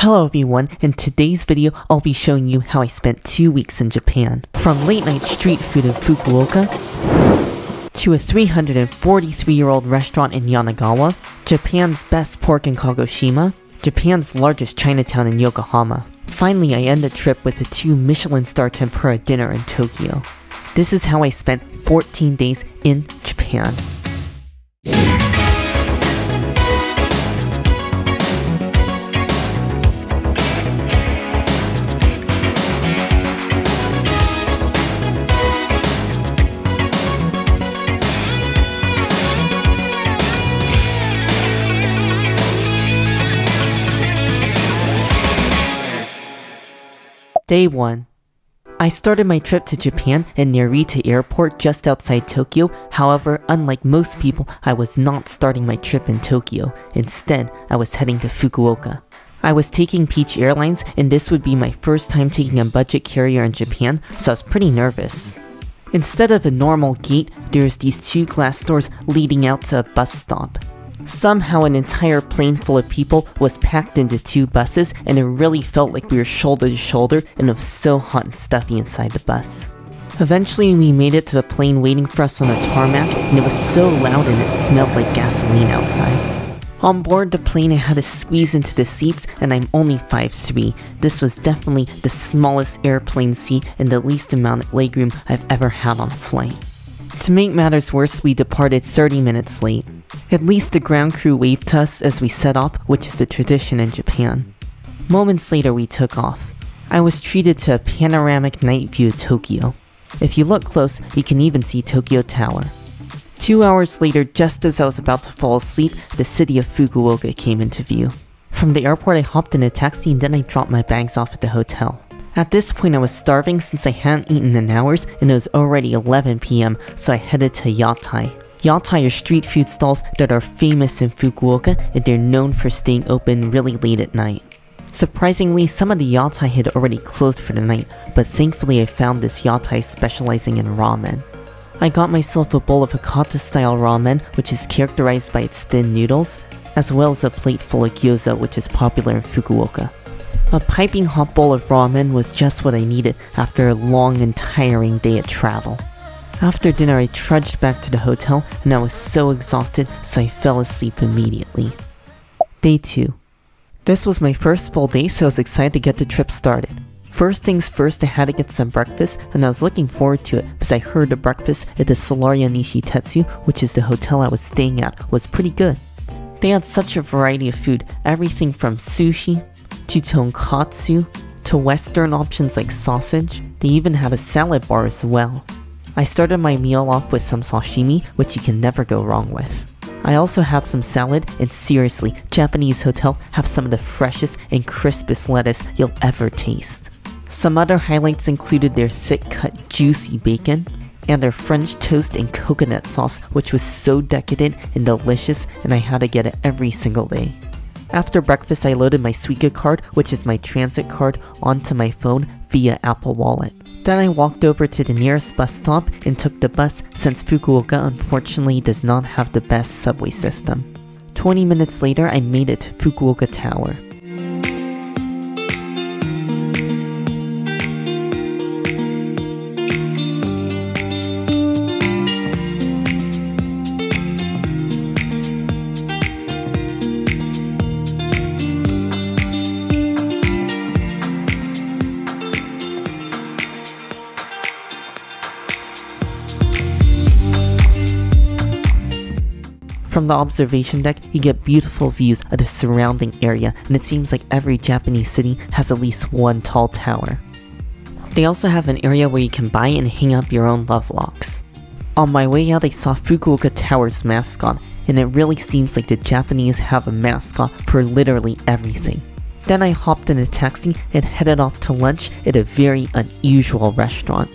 Hello everyone, in today's video I'll be showing you how I spent two weeks in Japan. From late night street food in Fukuoka, to a 343 year old restaurant in Yanagawa, Japan's best pork in Kagoshima, Japan's largest Chinatown in Yokohama. Finally I end the trip with a two Michelin star tempura dinner in Tokyo. This is how I spent 14 days in Japan. Day 1 I started my trip to Japan in Narita Airport just outside Tokyo. However, unlike most people, I was not starting my trip in Tokyo. Instead, I was heading to Fukuoka. I was taking Peach Airlines, and this would be my first time taking a budget carrier in Japan, so I was pretty nervous. Instead of a normal gate, there's these two glass doors leading out to a bus stop. Somehow an entire plane full of people was packed into two buses and it really felt like we were shoulder to shoulder and it was so hot and stuffy inside the bus. Eventually we made it to the plane waiting for us on the tarmac and it was so loud and it smelled like gasoline outside. On board the plane I had to squeeze into the seats and I'm only 5'3". This was definitely the smallest airplane seat and the least amount of legroom I've ever had on a flight. To make matters worse, we departed 30 minutes late. At least the ground crew waved to us as we set off, which is the tradition in Japan. Moments later, we took off. I was treated to a panoramic night view of Tokyo. If you look close, you can even see Tokyo Tower. Two hours later, just as I was about to fall asleep, the city of Fukuoka came into view. From the airport, I hopped in a taxi and then I dropped my bags off at the hotel. At this point I was starving since I hadn't eaten in hours and it was already 11 pm so I headed to Yatai. Yatai are street food stalls that are famous in Fukuoka and they're known for staying open really late at night. Surprisingly, some of the yatai had already closed for the night, but thankfully I found this yatai specializing in ramen. I got myself a bowl of Hakata style ramen, which is characterized by its thin noodles, as well as a plate full of gyoza which is popular in Fukuoka. A piping hot bowl of ramen was just what I needed after a long and tiring day of travel. After dinner I trudged back to the hotel and I was so exhausted so I fell asleep immediately. Day 2. This was my first full day so I was excited to get the trip started. First things first I had to get some breakfast and I was looking forward to it because I heard the breakfast at the Solaria Nishitetsu which is the hotel I was staying at was pretty good. They had such a variety of food, everything from sushi, to tonkatsu, to western options like sausage, they even had a salad bar as well. I started my meal off with some sashimi, which you can never go wrong with. I also had some salad, and seriously, Japanese hotel have some of the freshest and crispest lettuce you'll ever taste. Some other highlights included their thick cut juicy bacon, and their French toast and coconut sauce, which was so decadent and delicious, and I had to get it every single day. After breakfast, I loaded my Suica card, which is my transit card, onto my phone via Apple Wallet. Then I walked over to the nearest bus stop and took the bus since Fukuoka unfortunately does not have the best subway system. 20 minutes later, I made it to Fukuoka Tower. The observation deck, you get beautiful views of the surrounding area, and it seems like every Japanese city has at least one tall tower. They also have an area where you can buy and hang up your own love locks. On my way out, I saw Fukuoka Tower's mascot, and it really seems like the Japanese have a mascot for literally everything. Then I hopped in a taxi and headed off to lunch at a very unusual restaurant.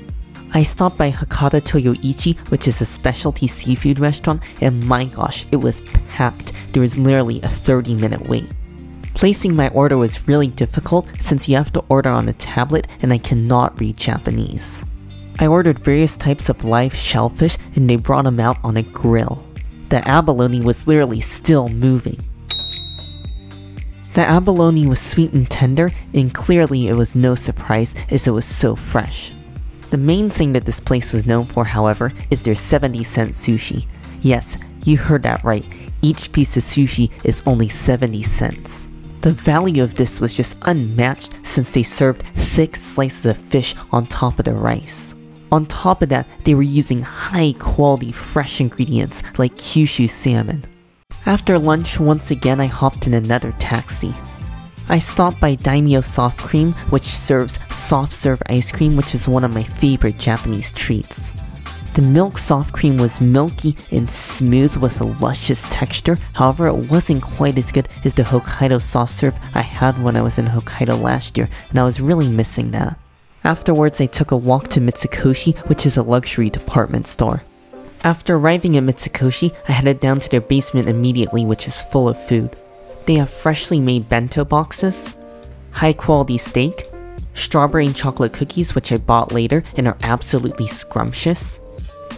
I stopped by Hakata Toyoichi, which is a specialty seafood restaurant, and my gosh, it was packed. There was literally a 30 minute wait. Placing my order was really difficult since you have to order on a tablet and I cannot read Japanese. I ordered various types of live shellfish and they brought them out on a grill. The abalone was literally still moving. The abalone was sweet and tender, and clearly it was no surprise as it was so fresh. The main thing that this place was known for, however, is their 70 cent sushi. Yes, you heard that right, each piece of sushi is only 70 cents. The value of this was just unmatched since they served thick slices of fish on top of the rice. On top of that, they were using high quality fresh ingredients like Kyushu salmon. After lunch, once again I hopped in another taxi. I stopped by Daimyo Soft Cream, which serves soft serve ice cream, which is one of my favorite Japanese treats. The milk soft cream was milky and smooth with a luscious texture, however it wasn't quite as good as the Hokkaido soft serve I had when I was in Hokkaido last year, and I was really missing that. Afterwards I took a walk to Mitsukoshi, which is a luxury department store. After arriving at Mitsukoshi, I headed down to their basement immediately which is full of food. They have freshly made bento boxes, high quality steak, strawberry and chocolate cookies which I bought later and are absolutely scrumptious,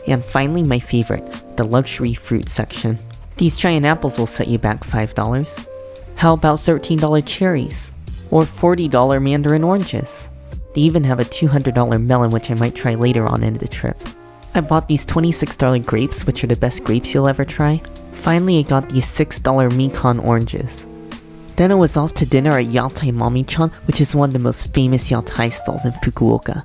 and finally my favorite, the luxury fruit section. These giant apples will set you back $5. How about $13 cherries? Or $40 mandarin oranges? They even have a $200 melon which I might try later on in the trip. I bought these $26 grapes, which are the best grapes you'll ever try. Finally, I got these $6 mikan oranges. Then I was off to dinner at Yatai Mami-chan, which is one of the most famous Yatai stalls in Fukuoka.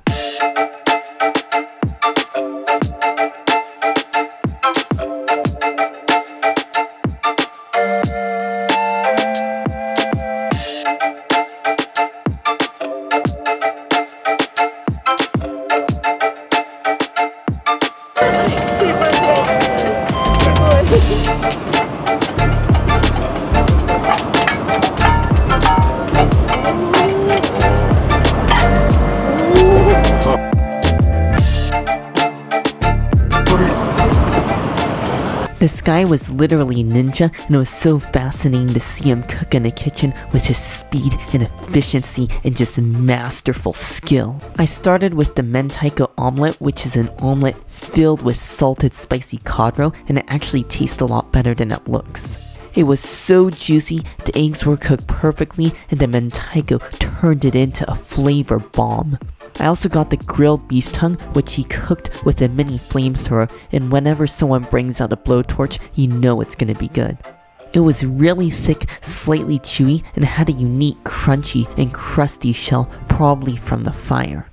Guy was literally ninja, and it was so fascinating to see him cook in the kitchen with his speed and efficiency and just masterful skill. I started with the mentaiko omelet, which is an omelet filled with salted spicy cod roe, and it actually tastes a lot better than it looks. It was so juicy, the eggs were cooked perfectly, and the mentaiko turned it into a flavor bomb. I also got the grilled beef tongue, which he cooked with a mini flamethrower, and whenever someone brings out a blowtorch, you know it's gonna be good. It was really thick, slightly chewy, and had a unique crunchy and crusty shell, probably from the fire.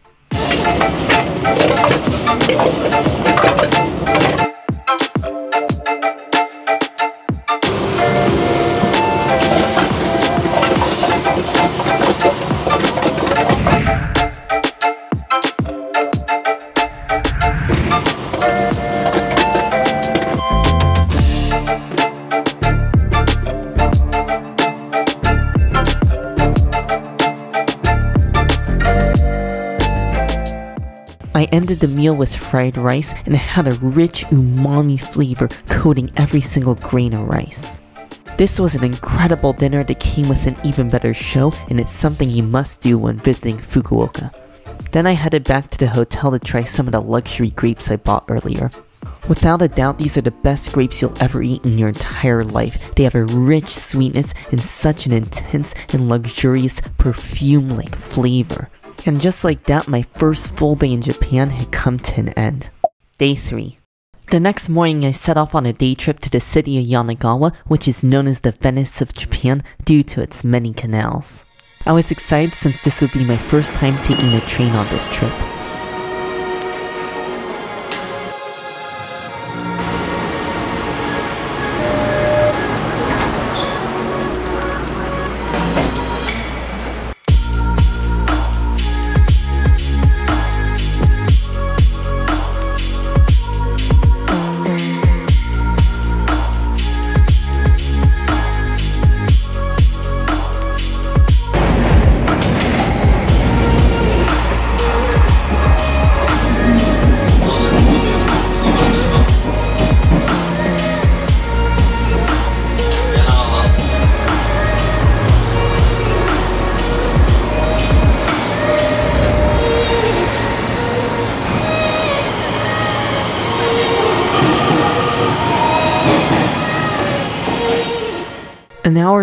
Ended the meal with fried rice and it had a rich umami flavor coating every single grain of rice. This was an incredible dinner that came with an even better show and it's something you must do when visiting Fukuoka. Then I headed back to the hotel to try some of the luxury grapes I bought earlier. Without a doubt, these are the best grapes you'll ever eat in your entire life. They have a rich sweetness and such an intense and luxurious perfume-like flavor. And just like that, my first full day in Japan had come to an end. Day 3. The next morning, I set off on a day trip to the city of Yanagawa, which is known as the Venice of Japan due to its many canals. I was excited since this would be my first time taking a train on this trip.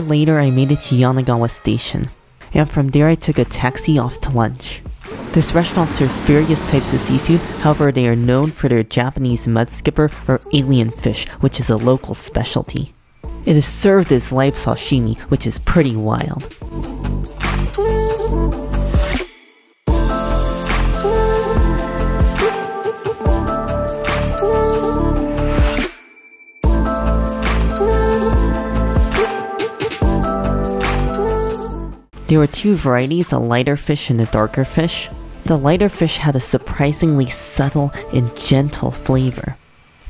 Later, I made it to Yanagawa Station, and from there I took a taxi off to lunch. This restaurant serves various types of seafood, however, they are known for their Japanese mud skipper or alien fish, which is a local specialty. It is served as live sashimi, which is pretty wild. There were two varieties, a lighter fish and a darker fish. The lighter fish had a surprisingly subtle and gentle flavor.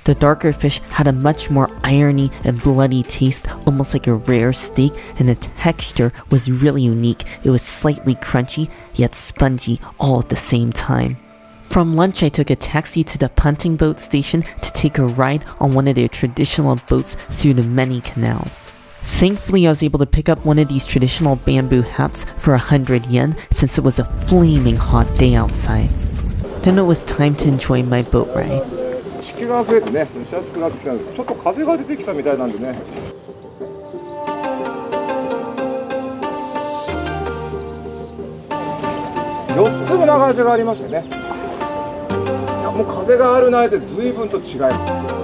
The darker fish had a much more irony and bloody taste, almost like a rare steak, and the texture was really unique. It was slightly crunchy, yet spongy, all at the same time. From lunch, I took a taxi to the punting boat station to take a ride on one of their traditional boats through the many canals. Thankfully, I was able to pick up one of these traditional bamboo hats for 100 yen since it was a flaming hot day outside. Then it was time to enjoy my boat ride. 湿気が増えてね蒸し暑くなってきたんですちょっと風が出てきたみたいなんでね4つの長橋がありましてねいやもう風があるないで随分と違います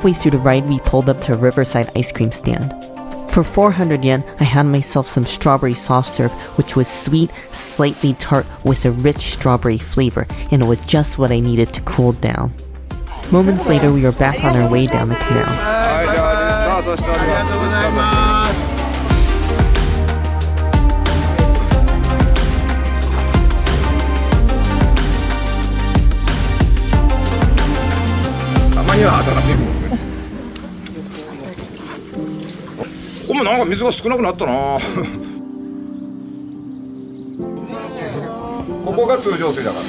Halfway through the ride, we pulled up to a Riverside ice cream stand. For 400 yen, I had myself some strawberry soft serve, which was sweet, slightly tart, with a rich strawberry flavor, and it was just what I needed to cool down. Moments later, we were back on our way down the canal. か水が少なくなったなここが通常水だから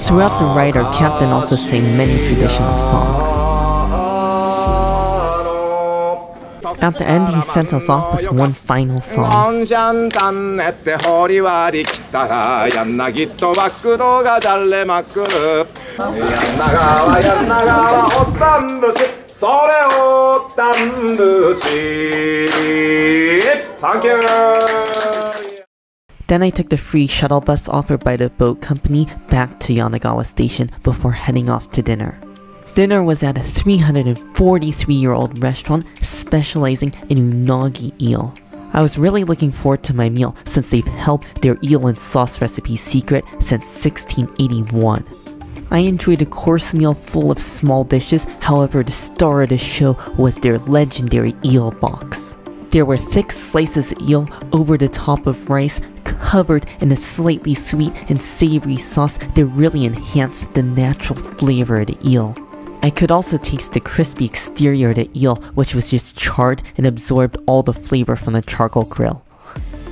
Throughout the ride, our captain also sang many traditional songs. At the end, he sent us off with one final song. Thank you! Then I took the free shuttle bus offered by the boat company back to Yanagawa Station before heading off to dinner. Dinner was at a 343 year old restaurant specializing in unagi eel. I was really looking forward to my meal since they've held their eel and sauce recipe secret since 1681. I enjoyed a course meal full of small dishes, however, the star of the show was their legendary eel box. There were thick slices of eel over the top of rice, covered in a slightly sweet and savory sauce that really enhanced the natural flavor of the eel. I could also taste the crispy exterior of the eel, which was just charred and absorbed all the flavor from the charcoal grill.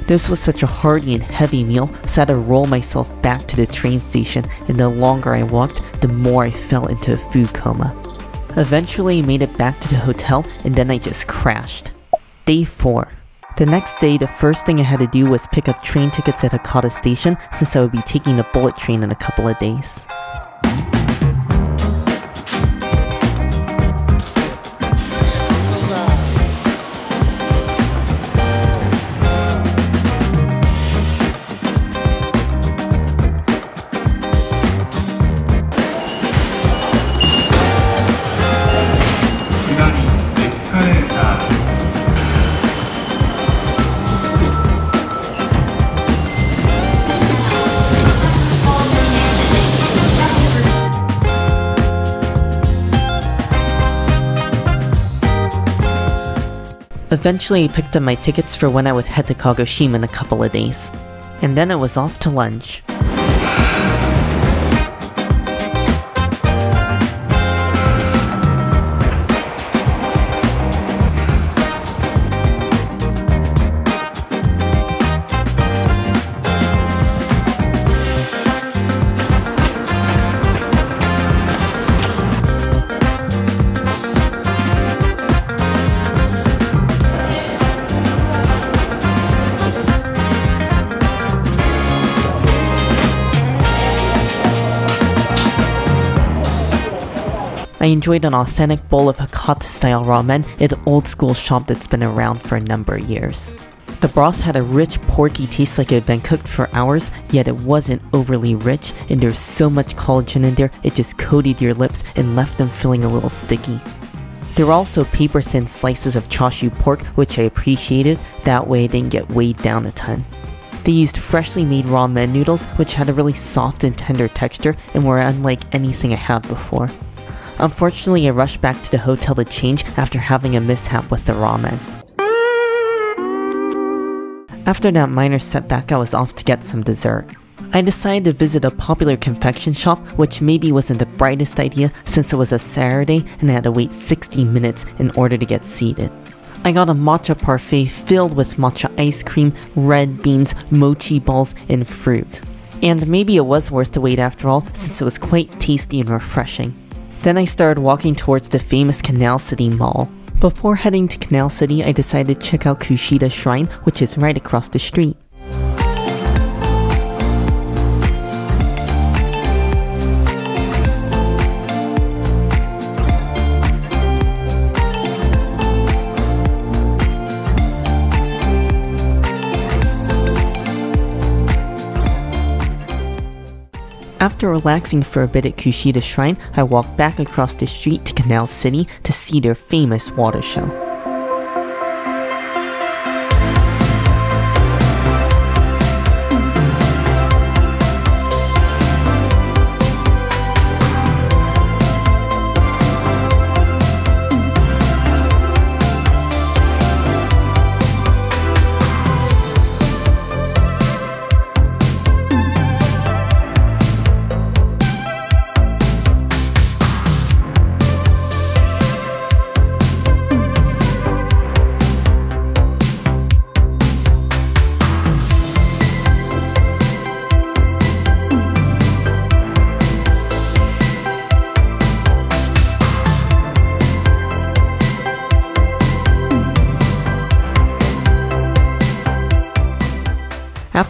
This was such a hearty and heavy meal, so I had to roll myself back to the train station, and the longer I walked, the more I fell into a food coma. Eventually, I made it back to the hotel, and then I just crashed. Day 4. The next day, the first thing I had to do was pick up train tickets at Hakata Station, since I would be taking the bullet train in a couple of days. Eventually, I picked up my tickets for when I would head to Kagoshima in a couple of days. And then it was off to lunch. I enjoyed an authentic bowl of Hakata style ramen at an old school shop that's been around for a number of years. The broth had a rich, porky taste like it had been cooked for hours, yet it wasn't overly rich, and there's so much collagen in there it just coated your lips and left them feeling a little sticky. There were also paper thin slices of chashu pork, which I appreciated, that way it didn't get weighed down a ton. They used freshly made ramen noodles, which had a really soft and tender texture and were unlike anything I had before. Unfortunately, I rushed back to the hotel to change after having a mishap with the ramen. After that minor setback, I was off to get some dessert. I decided to visit a popular confection shop, which maybe wasn't the brightest idea since it was a Saturday and I had to wait 60 minutes in order to get seated. I got a matcha parfait filled with matcha ice cream, red beans, mochi balls, and fruit. And maybe it was worth the wait after all, since it was quite tasty and refreshing. Then I started walking towards the famous Canal City Mall. Before heading to Canal City, I decided to check out Kushida Shrine, which is right across the street. After relaxing for a bit at Kushida Shrine, I walked back across the street to Canal City to see their famous water show.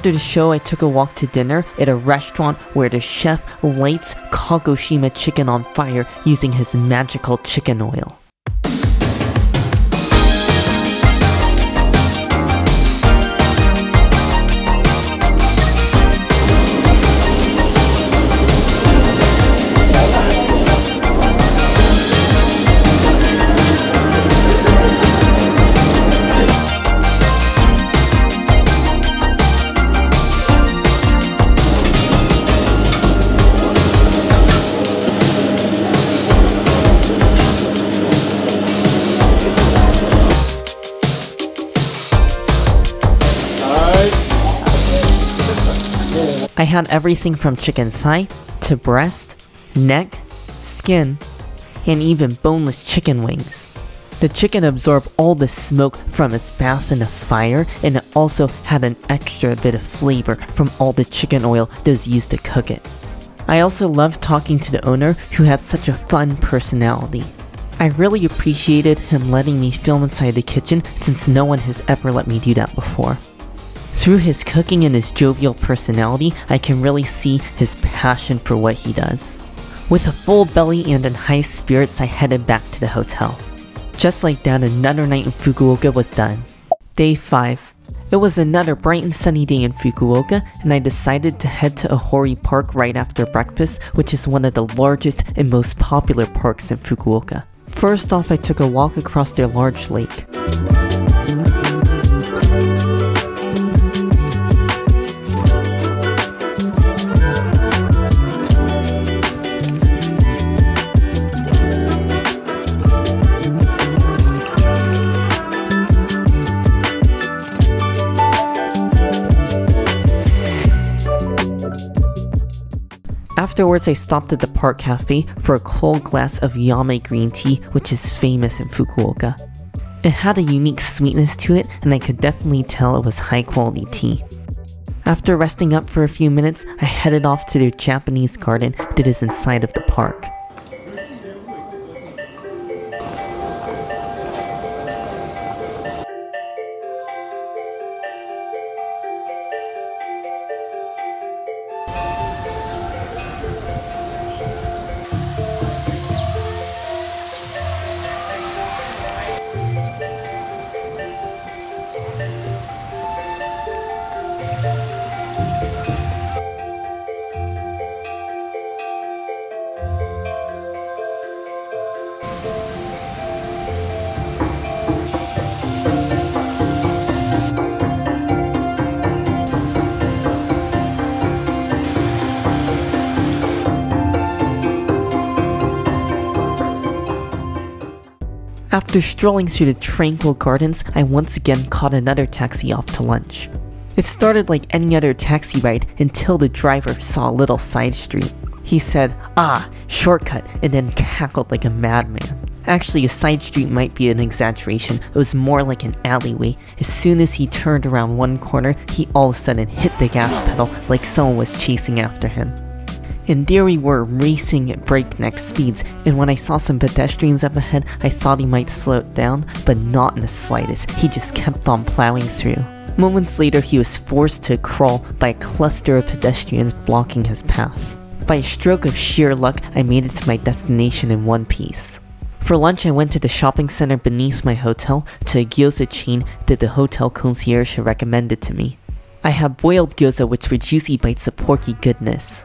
After the show, I took a walk to dinner at a restaurant where the chef lights Kagoshima chicken on fire using his magical chicken oil. I had everything from chicken thigh to breast, neck, skin, and even boneless chicken wings. The chicken absorbed all the smoke from its bath in the fire, and it also had an extra bit of flavor from all the chicken oil that was used to cook it. I also loved talking to the owner who had such a fun personality. I really appreciated him letting me film inside the kitchen since no one has ever let me do that before. Through his cooking and his jovial personality, I can really see his passion for what he does. With a full belly and in high spirits, I headed back to the hotel. Just like that, another night in Fukuoka was done. Day 5. It was another bright and sunny day in Fukuoka, and I decided to head to Ohori Park right after breakfast, which is one of the largest and most popular parks in Fukuoka. First off, I took a walk across their large lake. Afterwards, I stopped at the Park Cafe for a cold glass of Yame green tea, which is famous in Fukuoka. It had a unique sweetness to it, and I could definitely tell it was high quality tea. After resting up for a few minutes, I headed off to their Japanese garden that is inside of the park. After strolling through the tranquil gardens, I once again caught another taxi off to lunch. It started like any other taxi ride until the driver saw a little side street. He said, ah, shortcut, and then cackled like a madman. Actually, a side street might be an exaggeration, it was more like an alleyway. As soon as he turned around one corner, he all of a sudden hit the gas pedal like someone was chasing after him. There we were, racing at breakneck speeds, and when I saw some pedestrians up ahead, I thought he might slow it down, but not in the slightest, he just kept on plowing through. Moments later, he was forced to crawl by a cluster of pedestrians blocking his path. By a stroke of sheer luck, I made it to my destination in one piece. For lunch, I went to the shopping center beneath my hotel to a gyoza chain that the hotel concierge had recommended to me. I had boiled gyoza which were juicy bites of porky goodness.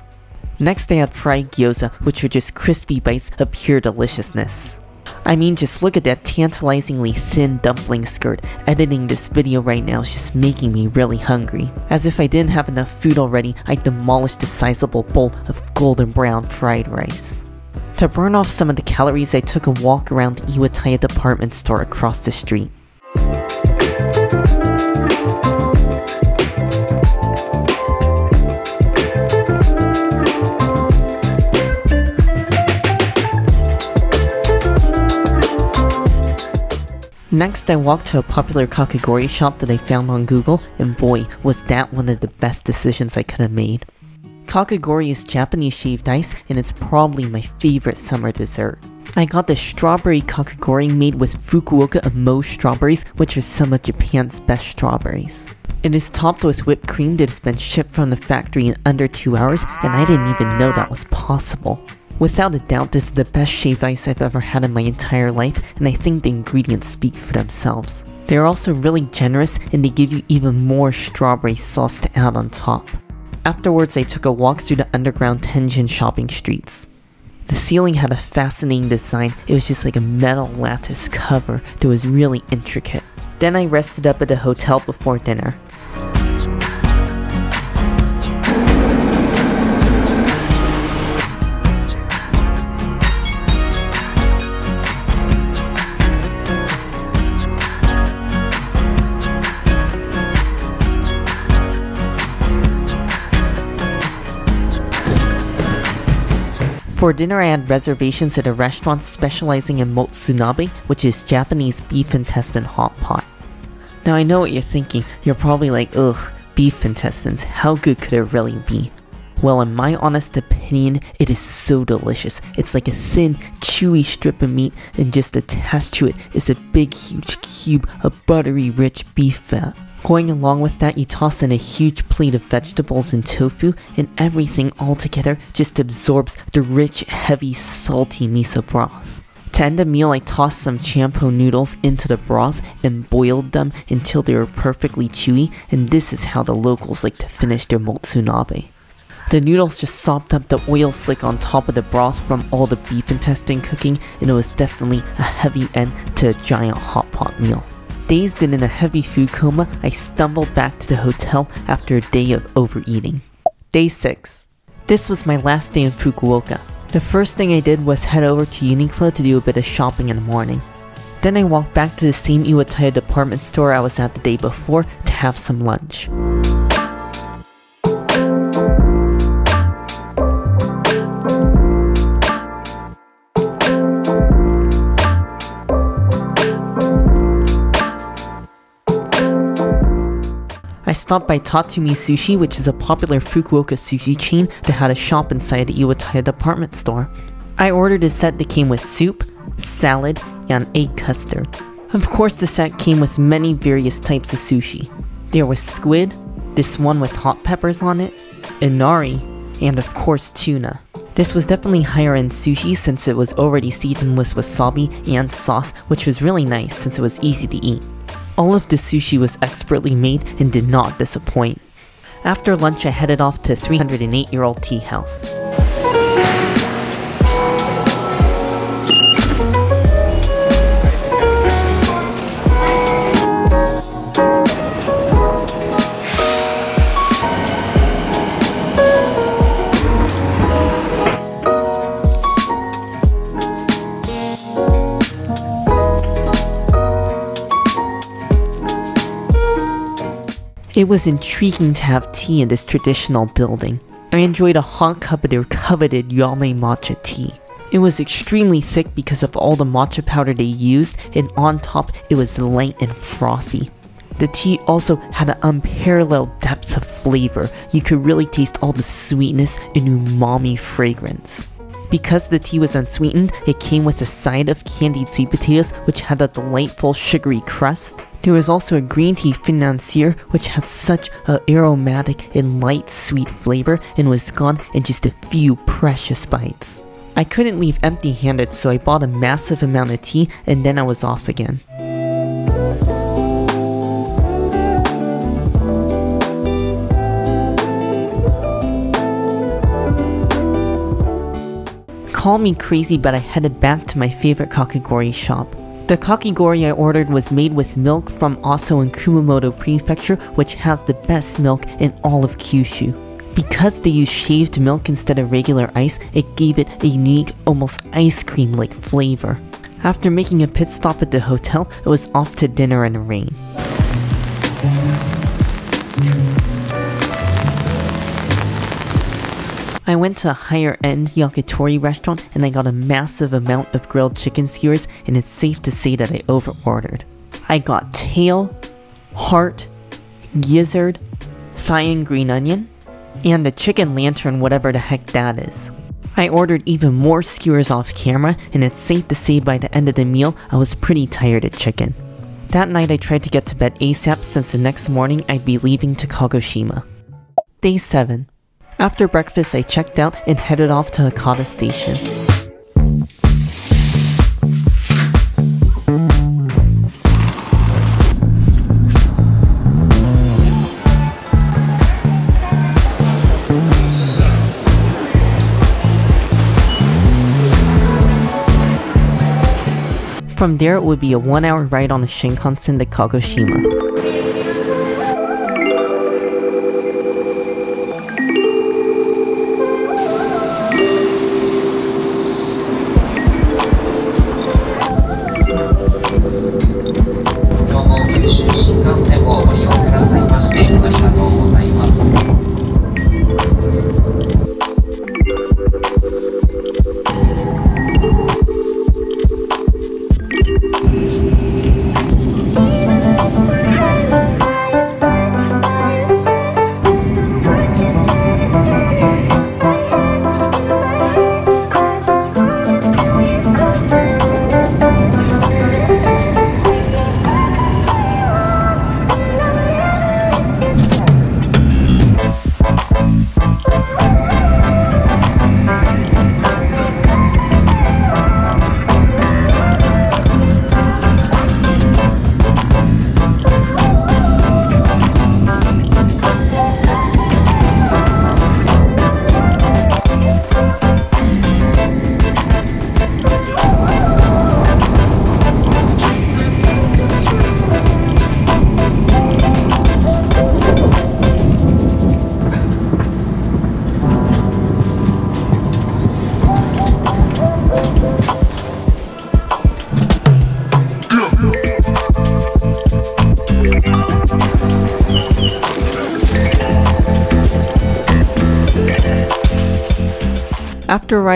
Next I had fried gyoza, which were just crispy bites of pure deliciousness. I mean, just look at that tantalizingly thin dumpling skirt. Editing this video right now is just making me really hungry. As if I didn't have enough food already, I demolished a sizable bowl of golden brown fried rice. To burn off some of the calories, I took a walk around the Iwataya department store across the street. Next, I walked to a popular kakigori shop that I found on Google, and boy, was that one of the best decisions I could have made. Kakigori is Japanese shaved ice, and it's probably my favorite summer dessert. I got the strawberry kakigori made with Fukuoka Amaou strawberries, which are some of Japan's best strawberries. It is topped with whipped cream that has been shipped from the factory in under 2 hours, and I didn't even know that was possible. Without a doubt, this is the best shaved ice I've ever had in my entire life, and I think the ingredients speak for themselves. They are also really generous, and they give you even more strawberry sauce to add on top. Afterwards, I took a walk through the underground Tenjin shopping streets. The ceiling had a fascinating design, it was just like a metal lattice cover that was really intricate. Then I rested up at the hotel before dinner. For dinner, I had reservations at a restaurant specializing in motsunabe, which is Japanese beef intestine hot pot. Now, I know what you're thinking. You're probably like, ugh, beef intestines, how good could it really be? Well, in my honest opinion, it is so delicious. It's like a thin, chewy strip of meat, and just attached to it is a big, huge cube of buttery, rich beef fat. Going along with that, you toss in a huge plate of vegetables and tofu, and everything all together just absorbs the rich, heavy, salty miso broth. To end the meal, I tossed some champon noodles into the broth and boiled them until they were perfectly chewy, and this is how the locals like to finish their motsunabe. The noodles just sopped up the oil slick on top of the broth from all the beef intestine cooking, and it was definitely a heavy end to a giant hot pot meal. Dazed and in a heavy food coma, I stumbled back to the hotel after a day of overeating. Day 6. This was my last day in Fukuoka. The first thing I did was head over to Uniqlo to do a bit of shopping in the morning. Then I walked back to the same Iwataya department store I was at the day before to have some lunch. I stopped by Tatsumi Sushi, which is a popular Fukuoka sushi chain that had a shop inside the Iwataya department store. I ordered a set that came with soup, salad, and egg custard. Of course, the set came with many various types of sushi. There was squid, this one with hot peppers on it, inari, and of course tuna. This was definitely higher end sushi since it was already seasoned with wasabi and sauce, which was really nice since it was easy to eat. All of the sushi was expertly made and did not disappoint. After lunch, I headed off to 308 year old tea house. It was intriguing to have tea in this traditional building. I enjoyed a hot cup of their coveted Yame matcha tea. It was extremely thick because of all the matcha powder they used, and on top, it was light and frothy. The tea also had an unparalleled depth of flavor. You could really taste all the sweetness and umami fragrance. Because the tea was unsweetened, it came with a side of candied sweet potatoes, which had a delightful sugary crust. There was also a green tea financier which had such a aromatic and light sweet flavor and was gone in just a few precious bites. I couldn't leave empty handed so I bought a massive amount of tea and then I was off again. Call me crazy but I headed back to my favorite kakigori shop. The kakigori I ordered was made with milk from Aso in Kumamoto Prefecture, which has the best milk in all of Kyushu. Because they used shaved milk instead of regular ice, it gave it a unique, almost ice cream-like flavor. After making a pit stop at the hotel, it was off to dinner in the rain. I went to a higher end yakitori restaurant and I got a massive amount of grilled chicken skewers and it's safe to say that I overordered. I got tail, heart, gizzard, thigh and green onion, and the chicken lantern whatever the heck that is. I ordered even more skewers off camera and it's safe to say by the end of the meal I was pretty tired of chicken. That night I tried to get to bed ASAP since the next morning I'd be leaving to Kagoshima. Day 7 after breakfast, I checked out and headed off to Hakata Station. From there, it would be a one hour ride on the Shinkansen to Kagoshima.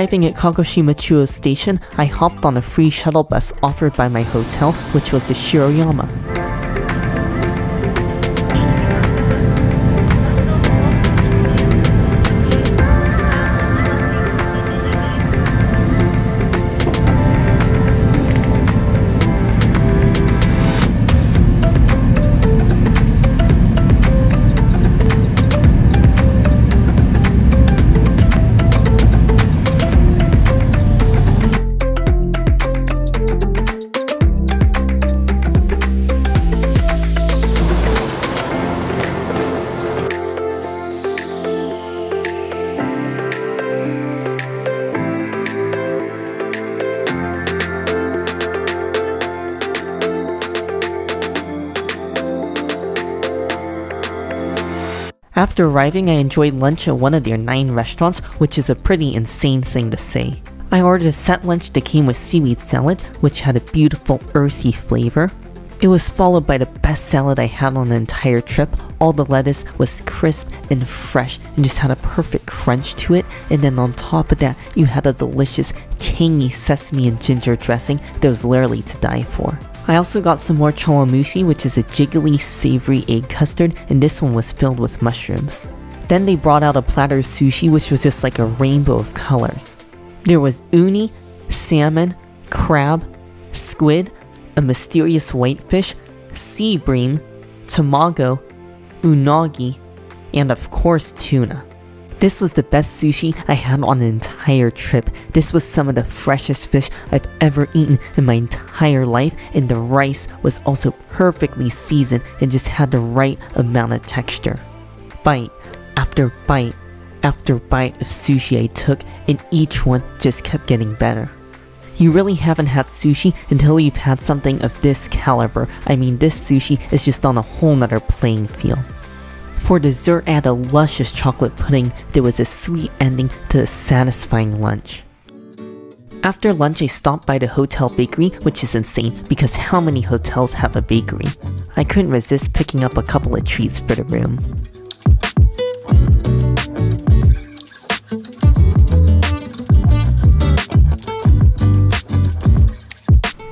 Arriving at Kagoshima Chuo Station, I hopped on a free shuttle bus offered by my hotel, which was the Shiroyama. After arriving, I enjoyed lunch at one of their nine restaurants, which is a pretty insane thing to say. I ordered a set lunch that came with seaweed salad, which had a beautiful earthy flavor. It was followed by the best salad I had on the entire trip. All the lettuce was crisp and fresh and just had a perfect crunch to it. And then on top of that, you had a delicious, tangy sesame and ginger dressing that was literally to die for. I also got some more chawanmushi, which is a jiggly, savory egg custard, and this one was filled with mushrooms. Then they brought out a platter of sushi, which was just like a rainbow of colors. There was uni, salmon, crab, squid, a mysterious whitefish, sea bream, tamago, unagi, and of course tuna. This was the best sushi I had on an entire trip. This was some of the freshest fish I've ever eaten in my entire life, and the rice was also perfectly seasoned and just had the right amount of texture. Bite after bite after bite of sushi I took, and each one just kept getting better. You really haven't had sushi until you've had something of this caliber. I mean, this sushi is just on a whole nother playing field. For dessert, I had a luscious chocolate pudding that was a sweet ending to a satisfying lunch. After lunch, I stopped by the hotel bakery, which is insane because how many hotels have a bakery? I couldn't resist picking up a couple of treats for the room.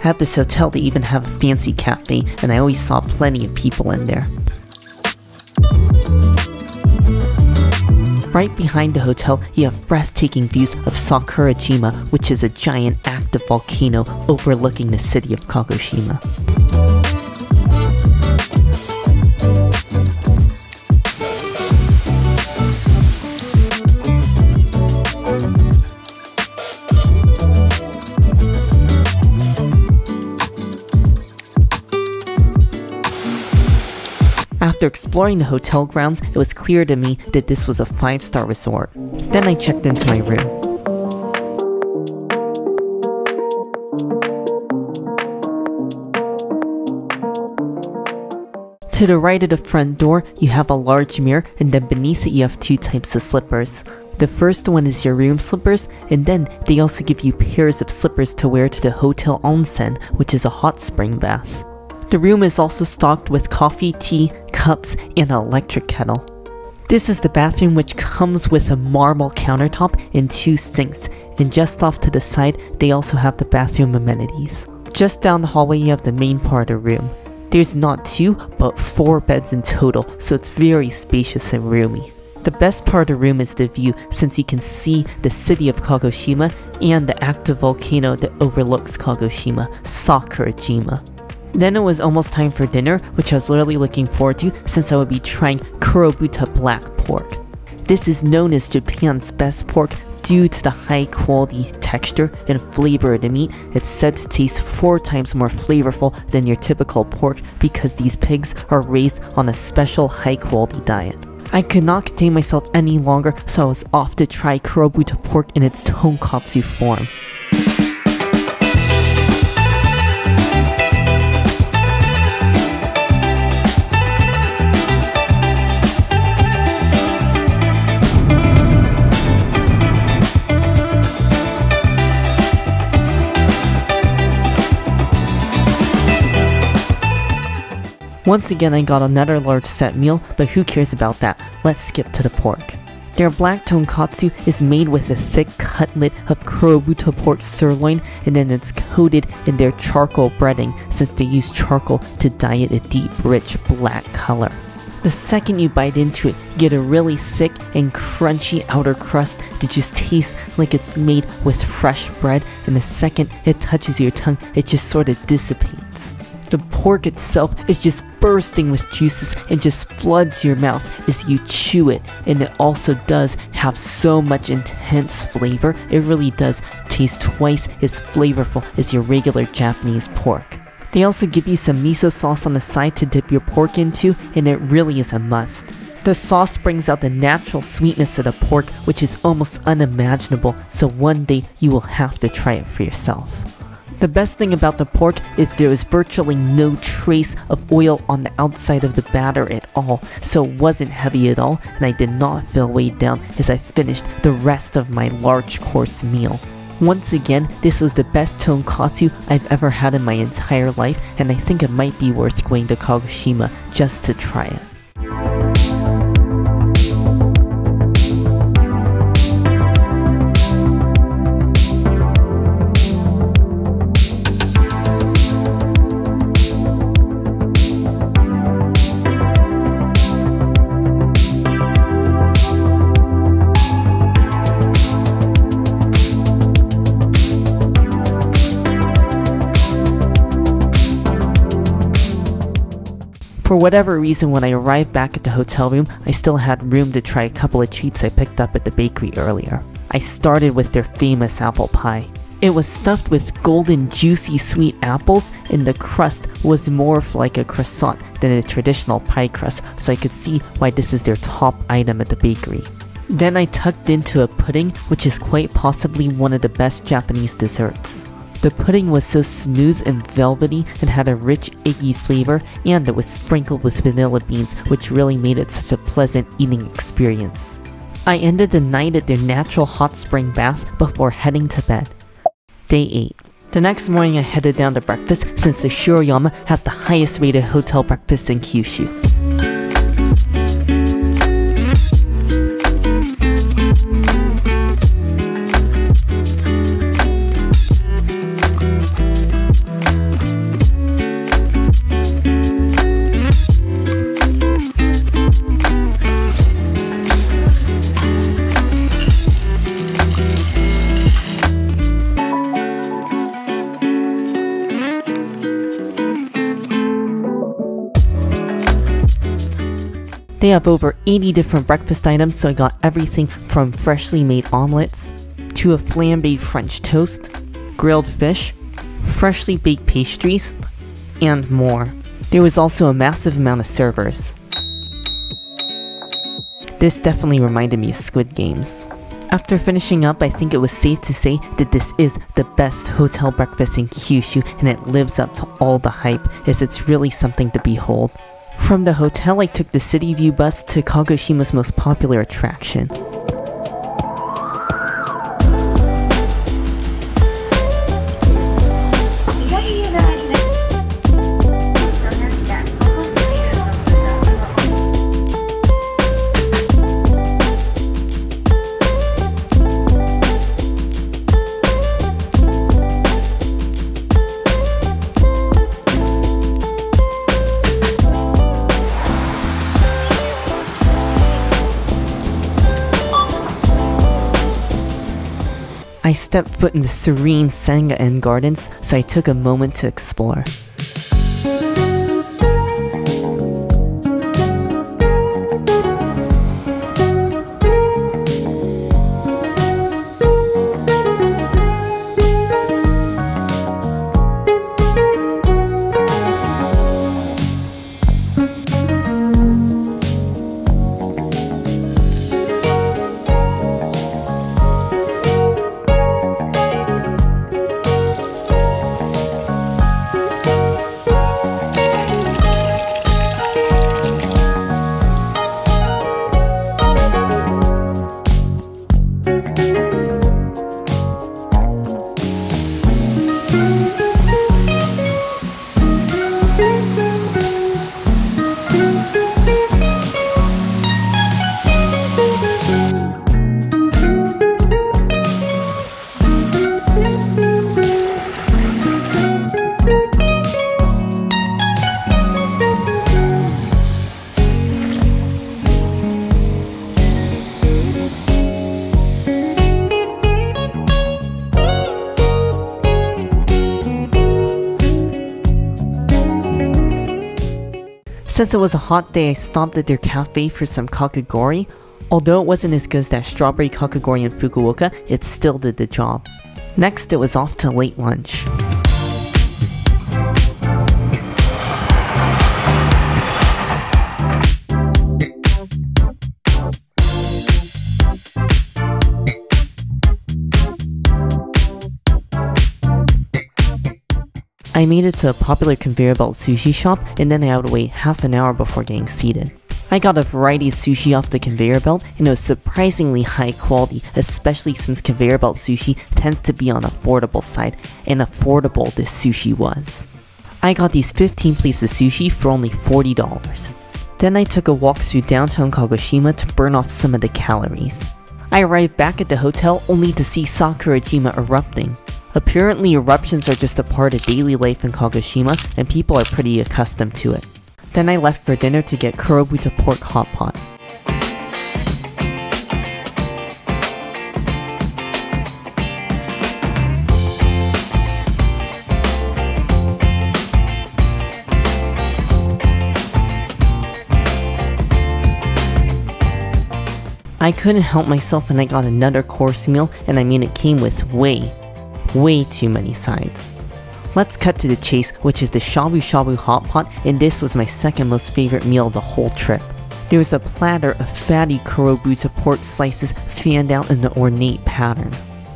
At this hotel, they even have a fancy cafe, and I always saw plenty of people in there. Right behind the hotel, you have breathtaking views of Sakurajima, which is a giant active volcano overlooking the city of Kagoshima. After exploring the hotel grounds, it was clear to me that this was a 5-star resort. Then I checked into my room. To the right of the front door, you have a large mirror, and then beneath it you have two types of slippers. The first one is your room slippers, and then they also give you pairs of slippers to wear to the hotel onsen, which is a hot spring bath. The room is also stocked with coffee, tea, cups, and an electric kettle. This is the bathroom which comes with a marble countertop and two sinks, and just off to the side, they also have the bathroom amenities. Just down the hallway, you have the main part of the room. There's not two, but four beds in total, so it's very spacious and roomy. The best part of the room is the view, since you can see the city of Kagoshima and the active volcano that overlooks Kagoshima, Sakurajima. Then it was almost time for dinner, which I was really looking forward to since I would be trying Kurobuta black pork. This is known as Japan's best pork due to the high quality texture and flavor of the meat. It's said to taste four times more flavorful than your typical pork because these pigs are raised on a special high quality diet. I could not contain myself any longer, so I was off to try Kurobuta pork in its tonkatsu form. Once again, I got another large set meal, but who cares about that? Let's skip to the pork. Their black tonkatsu is made with a thick cutlet of Kurobuta pork sirloin and then it's coated in their charcoal breading since they use charcoal to dye it a deep, rich black color. The second you bite into it, you get a really thick and crunchy outer crust that just tastes like it's made with fresh bread, and the second it touches your tongue, it just sort of dissipates. The pork itself is just bursting with juices and just floods your mouth as you chew it. And it also does have so much intense flavor. It really does taste twice as flavorful as your regular Japanese pork. They also give you some miso sauce on the side to dip your pork into, and it really is a must. The sauce brings out the natural sweetness of the pork, which is almost unimaginable, so one day you will have to try it for yourself. The best thing about the pork is there was virtually no trace of oil on the outside of the batter at all, so it wasn't heavy at all, and I did not feel weighed down as I finished the rest of my large course meal. Once again, this was the best tonkatsu I've ever had in my entire life, and I think it might be worth going to Kagoshima just to try it. For whatever reason, when I arrived back at the hotel room, I still had room to try a couple of treats I picked up at the bakery earlier. I started with their famous apple pie. It was stuffed with golden, juicy, sweet apples, and the crust was more like a croissant than a traditional pie crust, so I could see why this is their top item at the bakery. Then I tucked into a pudding, which is quite possibly one of the best Japanese desserts. The pudding was so smooth and velvety and had a rich, eggy flavor, and it was sprinkled with vanilla beans, which really made it such a pleasant eating experience. I ended the night at their natural hot spring bath before heading to bed. Day 8. The next morning I headed down to breakfast since the Shiroyama has the highest rated hotel breakfast in Kyushu. They have over 80 different breakfast items, so I got everything from freshly made omelets to a flambéed French toast, grilled fish, freshly baked pastries, and more. There was also a massive amount of servers. This definitely reminded me of Squid Games. After finishing up, I think it was safe to say that this is the best hotel breakfast in Kyushu and it lives up to all the hype as it's really something to behold. From the hotel, I took the City View bus to Kagoshima's most popular attraction. I stepped foot in the serene Sengan-en Gardens, so I took a moment to explore. Since it was a hot day, I stopped at their cafe for some kakigori. Although it wasn't as good as that strawberry kakigori in Fukuoka, it still did the job. Next, it was off to late lunch. I made it to a popular conveyor belt sushi shop and then I had to wait half an hour before getting seated. I got a variety of sushi off the conveyor belt and it was surprisingly high quality, especially since conveyor belt sushi tends to be on the affordable side, and affordable this sushi was. I got these 15 plates of sushi for only $40. Then I took a walk through downtown Kagoshima to burn off some of the calories. I arrived back at the hotel only to see Sakurajima erupting. Apparently eruptions are just a part of daily life in Kagoshima and people are pretty accustomed to it. Then I left for dinner to get Kurobuta pork hot pot. I couldn't help myself and I got another course meal and I mean it came with way, way too many sides. Let's cut to the chase, which is the Shabu Shabu Hot Pot, and this was my second most favorite meal of the whole trip. There was a platter of fatty Kurobuta pork slices fanned out in an ornate pattern.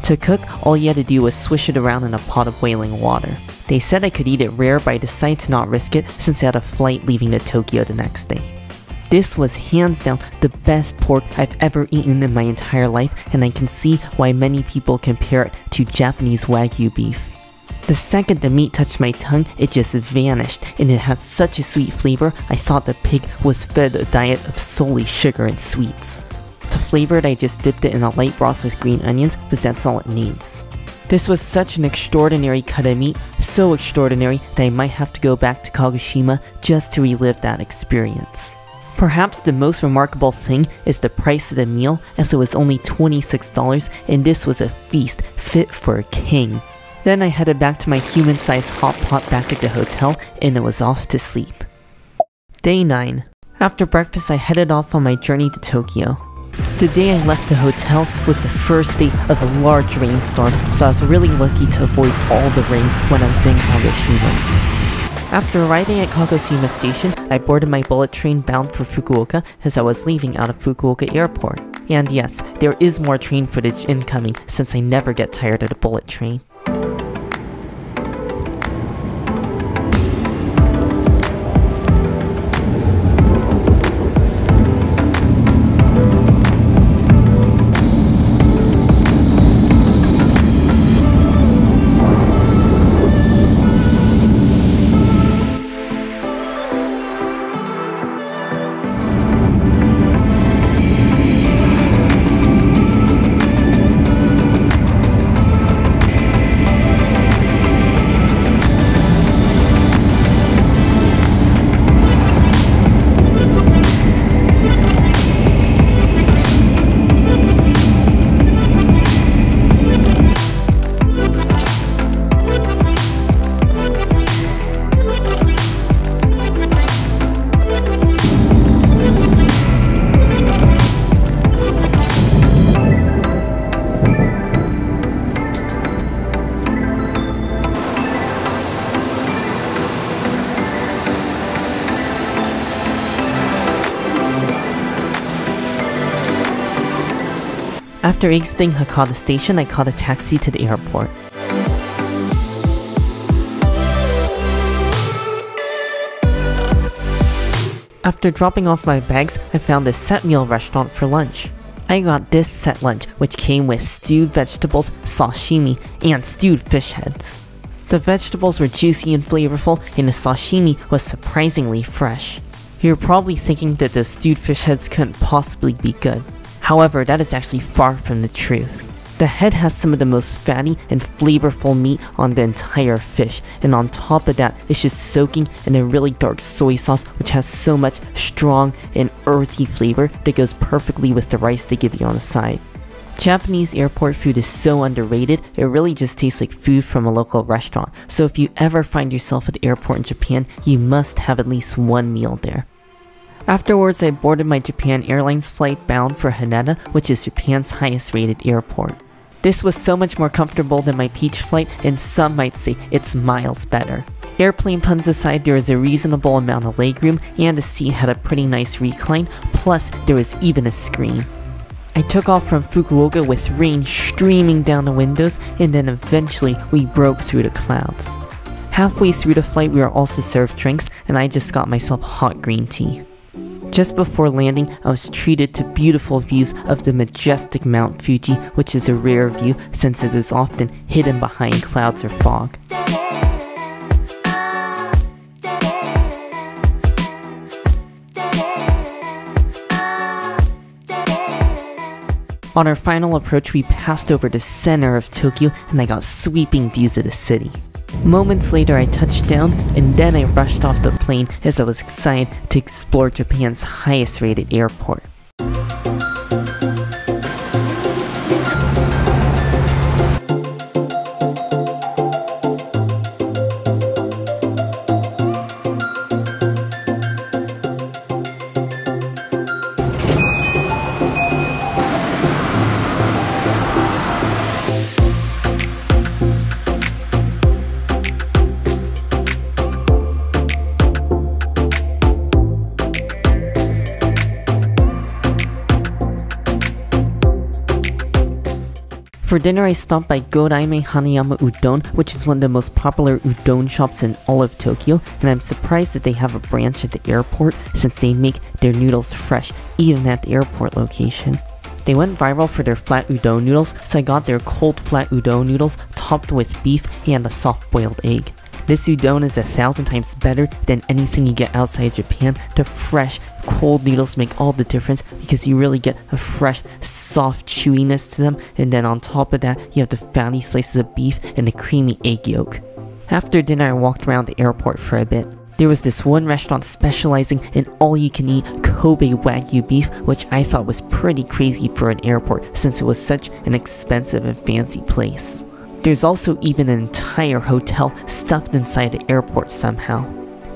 To cook, all you had to do was swish it around in a pot of boiling water. They said I could eat it rare, but I decided to not risk it since I had a flight leaving to Tokyo the next day. This was hands down the best pork I've ever eaten in my entire life, and I can see why many people compare it to Japanese Wagyu beef. The second the meat touched my tongue, it just vanished, and it had such a sweet flavor, I thought the pig was fed a diet of solely sugar and sweets. To flavor it, I just dipped it in a light broth with green onions, because that's all it needs. This was such an extraordinary cut of meat, so extraordinary that I might have to go back to Kagoshima just to relive that experience. Perhaps the most remarkable thing is the price of the meal, as it was only $26 and this was a feast fit for a king. Then I headed back to my human-sized hot pot back at the hotel and it was off to sleep. Day 9. After breakfast I headed off on my journey to Tokyo. The day I left the hotel was the first day of a large rainstorm, so I was really lucky to avoid all the rain when I was in Kagoshima. After arriving at Kagoshima Station, I boarded my bullet train bound for Fukuoka as I was leaving out of Fukuoka Airport. And yes, there is more train footage incoming since I never get tired of the bullet train. After exiting Hakata Station, I caught a taxi to the airport. After dropping off my bags, I found a set meal restaurant for lunch. I got this set lunch, which came with stewed vegetables, sashimi, and stewed fish heads. The vegetables were juicy and flavorful, and the sashimi was surprisingly fresh. You're probably thinking that the stewed fish heads couldn't possibly be good. However, that is actually far from the truth. The head has some of the most fatty and flavorful meat on the entire fish, and on top of that, it's just soaking in a really dark soy sauce which has so much strong and earthy flavor that goes perfectly with the rice they give you on the side. Japanese airport food is so underrated, it really just tastes like food from a local restaurant, so if you ever find yourself at the airport in Japan, you must have at least one meal there. Afterwards, I boarded my Japan Airlines flight bound for Haneda, which is Japan's highest rated airport. This was so much more comfortable than my Peach flight, and some might say it's miles better. Airplane puns aside, there was a reasonable amount of legroom, and the seat had a pretty nice recline, plus there was even a screen. I took off from Fukuoka with rain streaming down the windows, and then eventually we broke through the clouds. Halfway through the flight, we were also served drinks, and I just got myself hot green tea. Just before landing, I was treated to beautiful views of the majestic Mount Fuji, which is a rare view since it is often hidden behind clouds or fog. On our final approach, we passed over the center of Tokyo and I got sweeping views of the city. Moments later, I touched down, and then I rushed off the plane as I was excited to explore Japan's highest rated airport. For dinner, I stopped by Godaime Hanayama Udon, which is one of the most popular udon shops in all of Tokyo, and I'm surprised that they have a branch at the airport since they make their noodles fresh, even at the airport location. They went viral for their flat udon noodles, so I got their cold flat udon noodles topped with beef and a soft boiled egg. This udon is a thousand times better than anything you get outside Japan. The fresh, cold noodles make all the difference because you really get a fresh, soft chewiness to them, and then on top of that, you have the fatty slices of beef and the creamy egg yolk. After dinner, I walked around the airport for a bit. There was this one restaurant specializing in all you can eat Kobe Wagyu beef, which I thought was pretty crazy for an airport since it was such an expensive and fancy place. There's also even an entire hotel stuffed inside the airport somehow.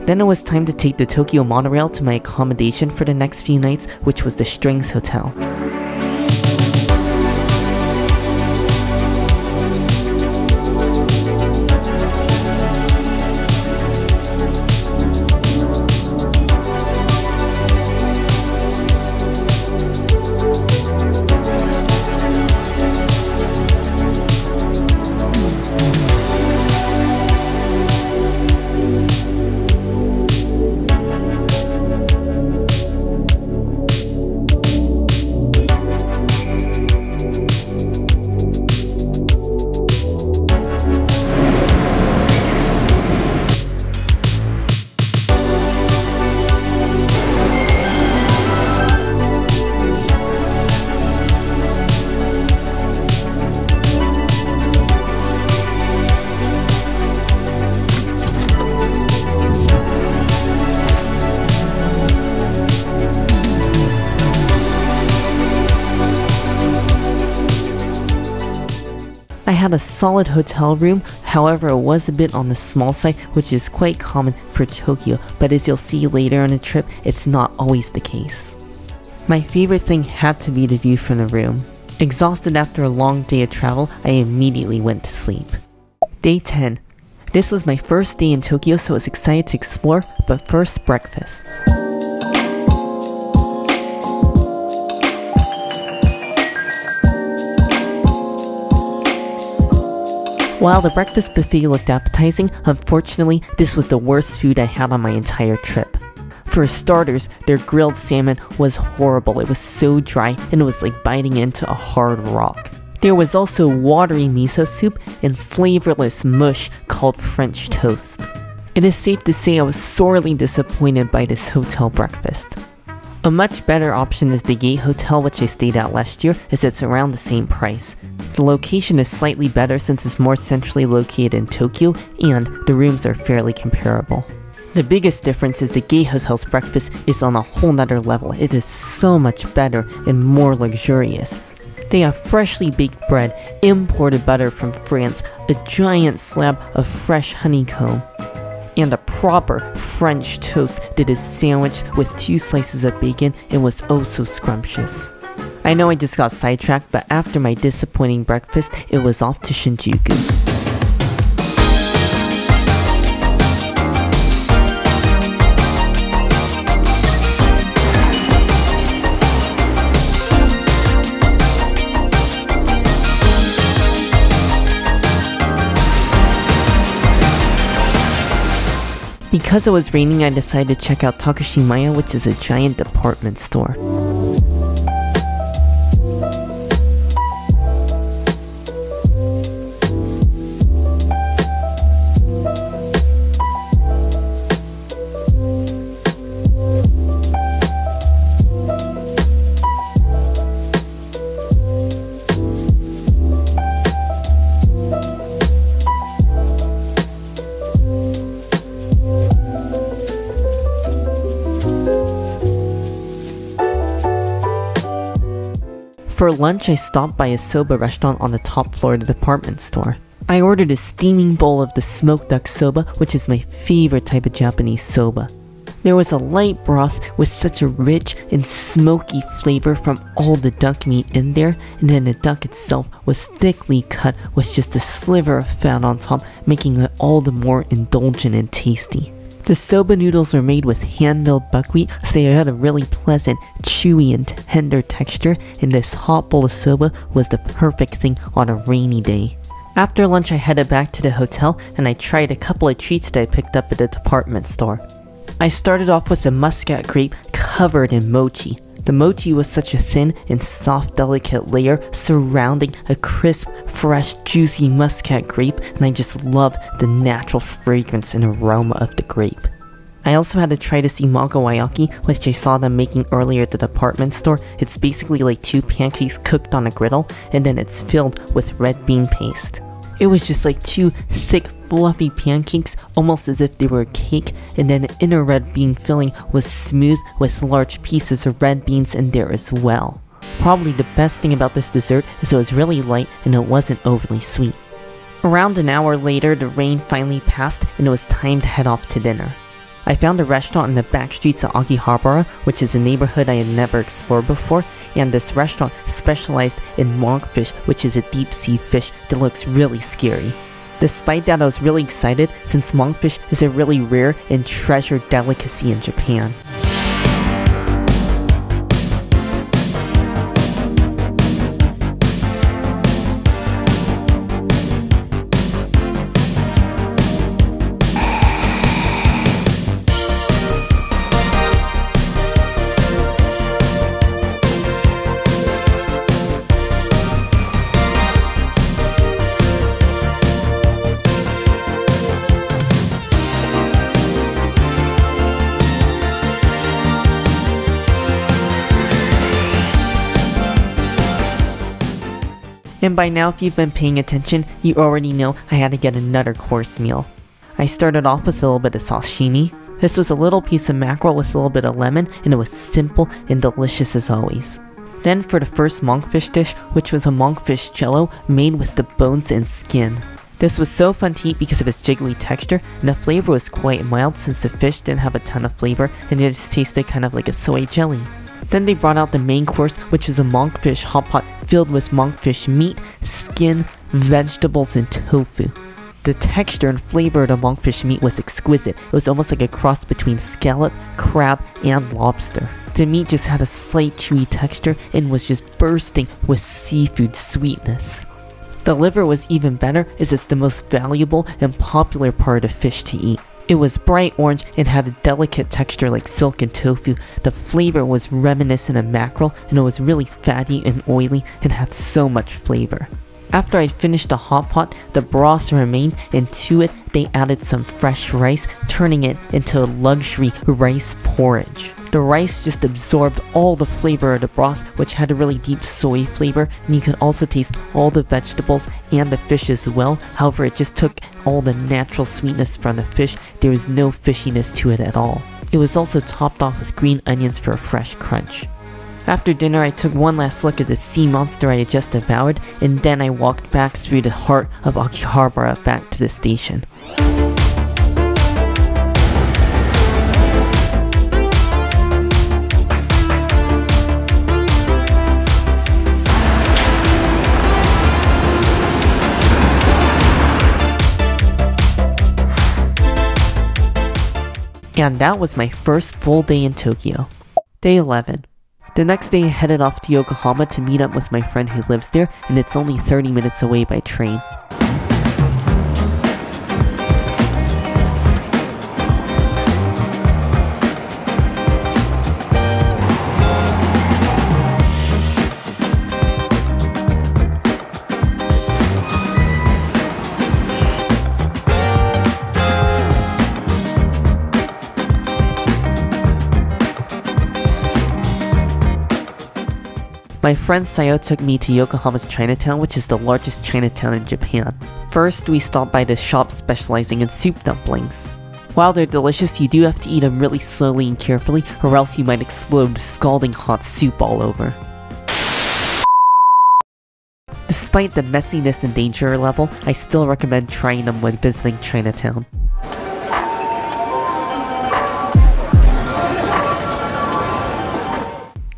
Then it was time to take the Tokyo monorail to my accommodation for the next few nights, which was the Strings Hotel. Had a solid hotel room, however it was a bit on the small side, which is quite common for Tokyo, but as you'll see later on the trip, it's not always the case. My favorite thing had to be the view from the room. Exhausted after a long day of travel, I immediately went to sleep. Day 10. This was my first day in Tokyo, so I was excited to explore, but first breakfast. While the breakfast buffet looked appetizing, unfortunately, this was the worst food I had on my entire trip. For starters, their grilled salmon was horrible. It was so dry and it was like biting into a hard rock. There was also watery miso soup and flavorless mush called French toast. It is safe to say I was sorely disappointed by this hotel breakfast. A much better option is the Gate Hotel which I stayed at last year as it's around the same price. The location is slightly better since it's more centrally located in Tokyo and the rooms are fairly comparable. The biggest difference is the Gate Hotel's breakfast is on a whole nother level. It is so much better and more luxurious. They have freshly baked bread, imported butter from France, a giant slab of fresh honeycomb, and a proper French toast that is sandwiched with two slices of bacon and was oh so scrumptious. I know I just got sidetracked, but after my disappointing breakfast, it was off to Shinjuku. Because it was raining, I decided to check out Takashimaya, which is a giant department store. For lunch, I stopped by a soba restaurant on the top floor of the department store. I ordered a steaming bowl of the smoked duck soba, which is my favorite type of Japanese soba. There was a light broth with such a rich and smoky flavor from all the duck meat in there, and then the duck itself was thickly cut with just a sliver of fat on top, making it all the more indulgent and tasty. The soba noodles were made with hand-milled buckwheat, so they had a really pleasant, chewy, and tender texture, and this hot bowl of soba was the perfect thing on a rainy day. After lunch, I headed back to the hotel, and I tried a couple of treats that I picked up at the department store. I started off with a muscat grape covered in mochi. The mochi was such a thin and soft delicate layer surrounding a crisp, fresh, juicy muscat grape and I just love the natural fragrance and aroma of the grape. I also had to try to see wayaki, which I saw them making earlier at the department store. It's basically like two pancakes cooked on a griddle, and then it's filled with red bean paste. It was just like two thick, fluffy pancakes, almost as if they were a cake, and then the inner red bean filling was smooth with large pieces of red beans in there as well. Probably the best thing about this dessert is it was really light and it wasn't overly sweet. Around an hour later, the rain finally passed and it was time to head off to dinner. I found a restaurant in the back streets of Akihabara, which is a neighborhood I had never explored before, and this restaurant specialized in monkfish, which is a deep sea fish that looks really scary. Despite that, I was really excited since monkfish is a really rare and treasured delicacy in Japan. And by now, if you've been paying attention, you already know I had to get another course meal. I started off with a little bit of sashimi. This was a little piece of mackerel with a little bit of lemon, and it was simple and delicious as always. Then for the first monkfish dish, which was a monkfish jello made with the bones and skin. This was so fun to eat because of its jiggly texture, and the flavor was quite mild since the fish didn't have a ton of flavor and it just tasted kind of like a soy jelly. Then they brought out the main course, which is a monkfish hot pot filled with monkfish meat, skin, vegetables, and tofu. The texture and flavor of the monkfish meat was exquisite. It was almost like a cross between scallop, crab, and lobster. The meat just had a slight chewy texture and was just bursting with seafood sweetness. The liver was even better as it's the most valuable and popular part of fish to eat. It was bright orange and had a delicate texture like silk and tofu. The flavor was reminiscent of mackerel and it was really fatty and oily and had so much flavor. After I'd finished the hot pot, the broth remained and to it they added some fresh rice, turning it into a luxury rice porridge. The rice just absorbed all the flavor of the broth, which had a really deep soy flavor, and you could also taste all the vegetables and the fish as well. However, it just took all the natural sweetness from the fish. There was no fishiness to it at all. It was also topped off with green onions for a fresh crunch. After dinner, I took one last look at the sea monster I had just devoured, and then I walked back through the heart of Akihabara back to the station. And that was my first full day in Tokyo. Day 11. The next day I headed off to Yokohama to meet up with my friend who lives there, and it's only 30 minutes away by train. My friend Sayo took me to Yokohama's Chinatown, which is the largest Chinatown in Japan. First, we stopped by the shop specializing in soup dumplings. While they're delicious, you do have to eat them really slowly and carefully, or else you might explode scalding hot soup all over. Despite the messiness and danger level, I still recommend trying them when visiting Chinatown.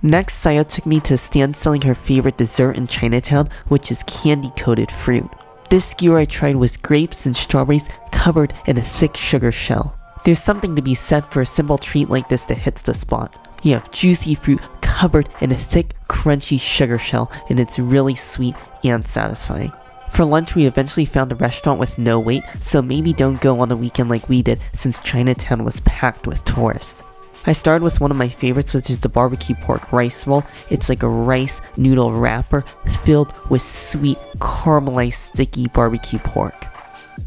Next, Sayo took me to a stand selling her favorite dessert in Chinatown, which is candy-coated fruit. This skewer I tried was grapes and strawberries covered in a thick sugar shell. There's something to be said for a simple treat like this that hits the spot. You have juicy fruit covered in a thick, crunchy sugar shell, and it's really sweet and satisfying. For lunch, we eventually found a restaurant with no wait, so maybe don't go on a weekend like we did since Chinatown was packed with tourists. I started with one of my favorites, which is the barbecue pork rice roll. It's like a rice noodle wrapper filled with sweet, caramelized, sticky barbecue pork.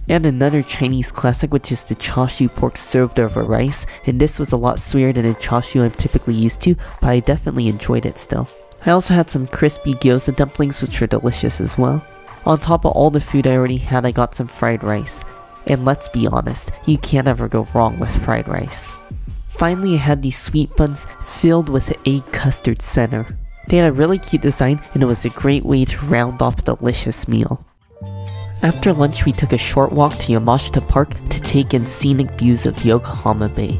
And another Chinese classic, which is the chashu pork served over rice, and this was a lot sweeter than the chashu I'm typically used to, but I definitely enjoyed it still. I also had some crispy gyoza dumplings, which were delicious as well. On top of all the food I already had, I got some fried rice. And let's be honest, you can't ever go wrong with fried rice. Finally, I had these sweet buns filled with egg custard center. They had a really cute design and it was a great way to round off a delicious meal. After lunch, we took a short walk to Yamashita Park to take in scenic views of Yokohama Bay.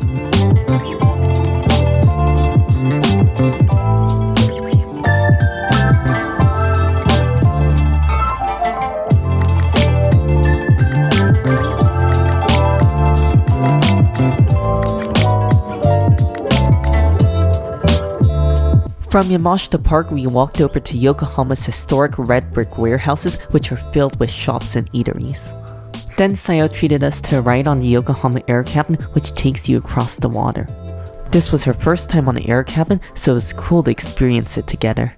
From Yamashita Park, we walked over to Yokohama's historic red brick warehouses, which are filled with shops and eateries. Then Sayo treated us to a ride on the Yokohama Air Cabin, which takes you across the water. This was her first time on the air cabin, so it was cool to experience it together.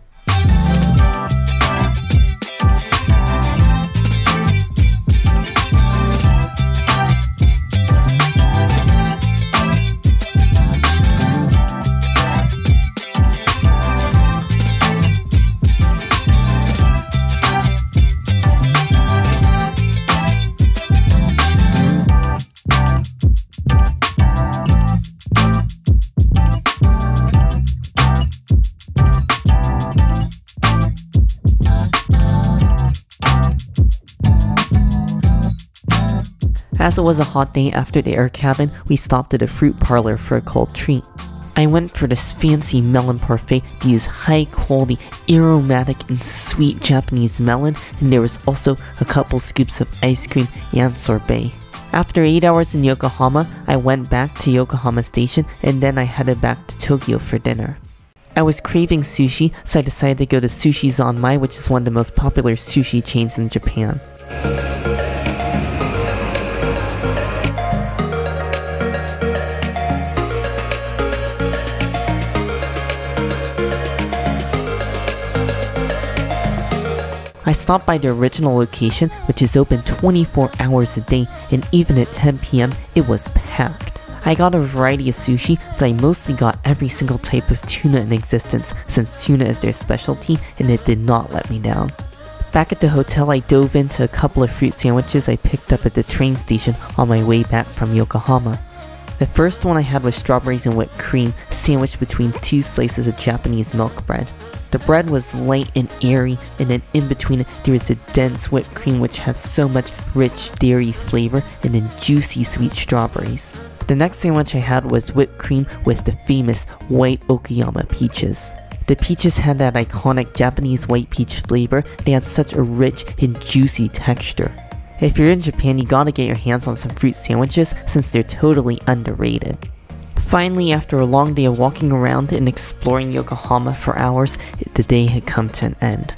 As it was a hot day after the air cabin, we stopped at a fruit parlor for a cold treat. I went for this fancy melon parfait to use high quality, aromatic, and sweet Japanese melon, and there was also a couple scoops of ice cream and sorbet. After 8 hours in Yokohama, I went back to Yokohama Station and then I headed back to Tokyo for dinner. I was craving sushi, so I decided to go to Sushi Zanmai, which is one of the most popular sushi chains in Japan. I stopped by the original location, which is open 24 hours a day, and even at 10 pm, it was packed. I got a variety of sushi, but I mostly got every single type of tuna in existence, since tuna is their specialty, and it did not let me down. Back at the hotel, I dove into a couple of fruit sandwiches I picked up at the train station on my way back from Yokohama. The first one I had was strawberries and whipped cream, sandwiched between two slices of Japanese milk bread. The bread was light and airy, and then in between there a dense whipped cream which has so much rich dairy flavor and then juicy sweet strawberries. The next sandwich I had was whipped cream with the famous white Okayama peaches. The peaches had that iconic Japanese white peach flavor, they had such a rich and juicy texture. If you're in Japan, you gotta get your hands on some fruit sandwiches since they're totally underrated. Finally, after a long day of walking around and exploring Yokohama for hours, the day had come to an end.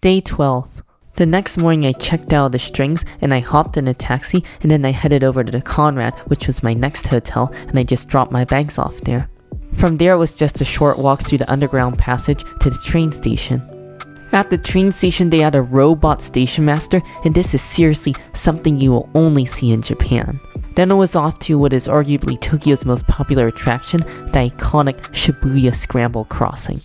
Day 12. The next morning I checked out the strings and I hopped in a taxi and then I headed over to the Conrad, which was my next hotel, and I just dropped my bags off there. From there it was just a short walk through the underground passage to the train station. At the train station they had a robot station master and this is seriously something you will only see in Japan. Then it was off to what is arguably Tokyo's most popular attraction, the iconic Shibuya Scramble Crossing.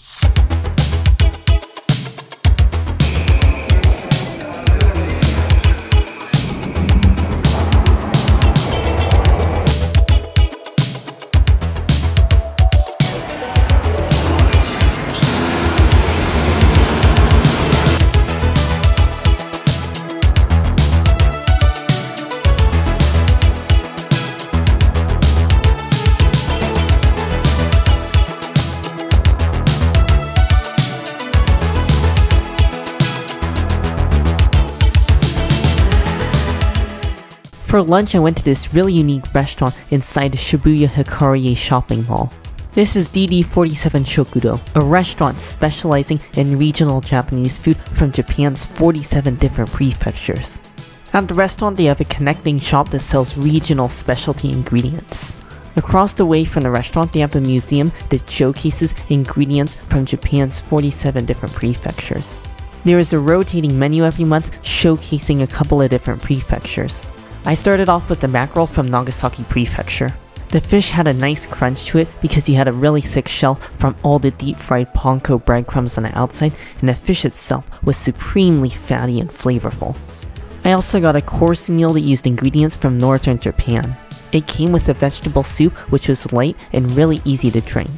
For lunch, I went to this really unique restaurant inside the Shibuya Hikarie shopping mall. This is DD47 Shokudo, a restaurant specializing in regional Japanese food from Japan's 47 different prefectures. At the restaurant, they have a connecting shop that sells regional specialty ingredients. Across the way from the restaurant, they have a museum that showcases ingredients from Japan's 47 different prefectures. There is a rotating menu every month showcasing a couple of different prefectures. I started off with the mackerel from Nagasaki Prefecture. The fish had a nice crunch to it because he had a really thick shell from all the deep fried panko breadcrumbs on the outside, and the fish itself was supremely fatty and flavorful. I also got a course meal that used ingredients from northern Japan. It came with a vegetable soup which was light and really easy to drink.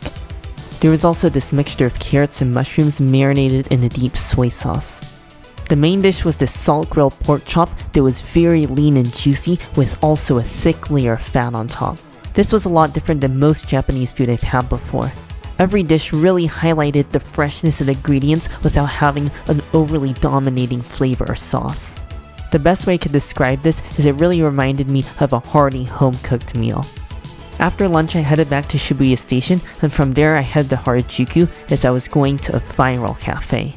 There was also this mixture of carrots and mushrooms marinated in a deep soy sauce. The main dish was this salt grilled pork chop that was very lean and juicy with also a thick layer of fat on top. This was a lot different than most Japanese food I've had before. Every dish really highlighted the freshness of the ingredients without having an overly dominating flavor or sauce. The best way I could describe this is it really reminded me of a hearty home-cooked meal. After lunch I headed back to Shibuya Station and from there I headed to Harajuku as I was going to a viral cafe.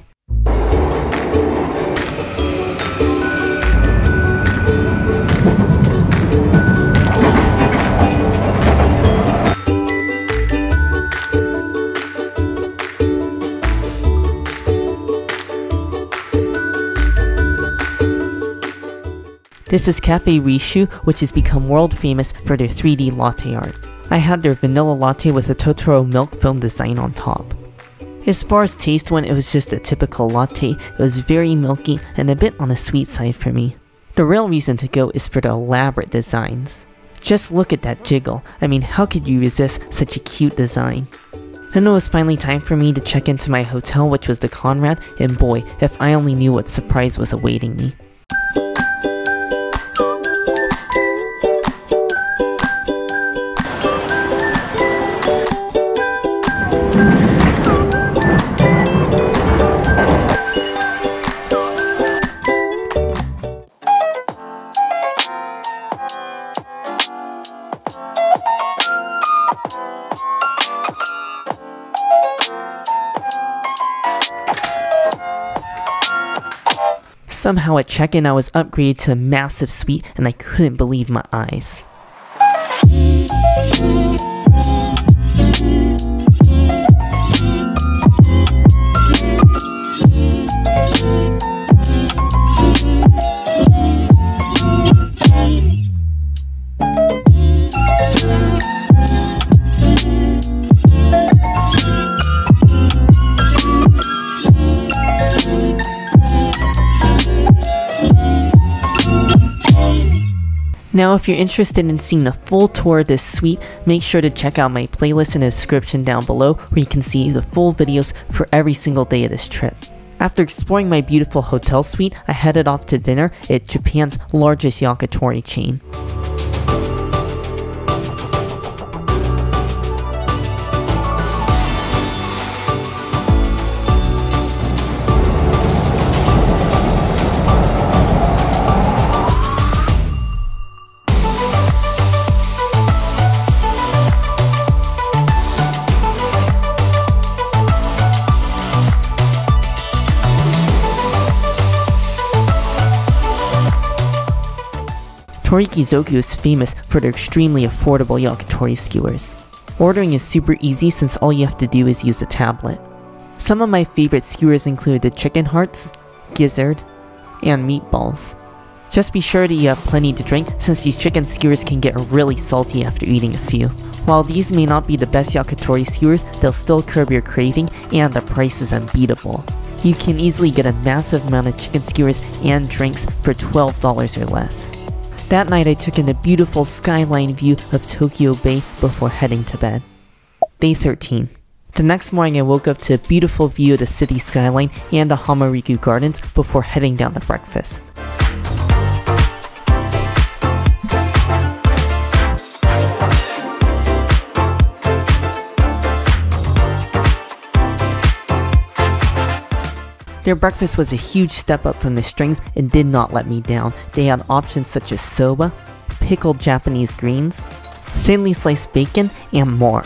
This is Cafe Reissue, which has become world famous for their 3D latte art. I had their vanilla latte with a Totoro milk foam design on top. As far as taste went, it was just a typical latte. It was very milky and a bit on the sweet side for me. The real reason to go is for the elaborate designs. Just look at that jiggle. I mean, how could you resist such a cute design? Then it was finally time for me to check into my hotel, which was the Conrad, and boy, if I only knew what surprise was awaiting me. Somehow at check-in I was upgraded to a massive suite and I couldn't believe my eyes. Now if you're interested in seeing the full tour of this suite, make sure to check out my playlist in the description down below where you can see the full videos for every single day of this trip. After exploring my beautiful hotel suite, I headed off to dinner at Japan's largest yakitori chain. Torikizoku is famous for their extremely affordable yakitori skewers. Ordering is super easy since all you have to do is use a tablet. Some of my favorite skewers include the chicken hearts, gizzard, and meatballs. Just be sure that you have plenty to drink since these chicken skewers can get really salty after eating a few. While these may not be the best yakitori skewers, they'll still curb your craving and the price is unbeatable. You can easily get a massive amount of chicken skewers and drinks for $12 or less. That night I took in a beautiful skyline view of Tokyo Bay before heading to bed. Day 13. The next morning I woke up to a beautiful view of the city skyline and the Hamarikyu Gardens before heading down to breakfast. Their breakfast was a huge step up from the strings and did not let me down. They had options such as soba, pickled Japanese greens, thinly sliced bacon, and more.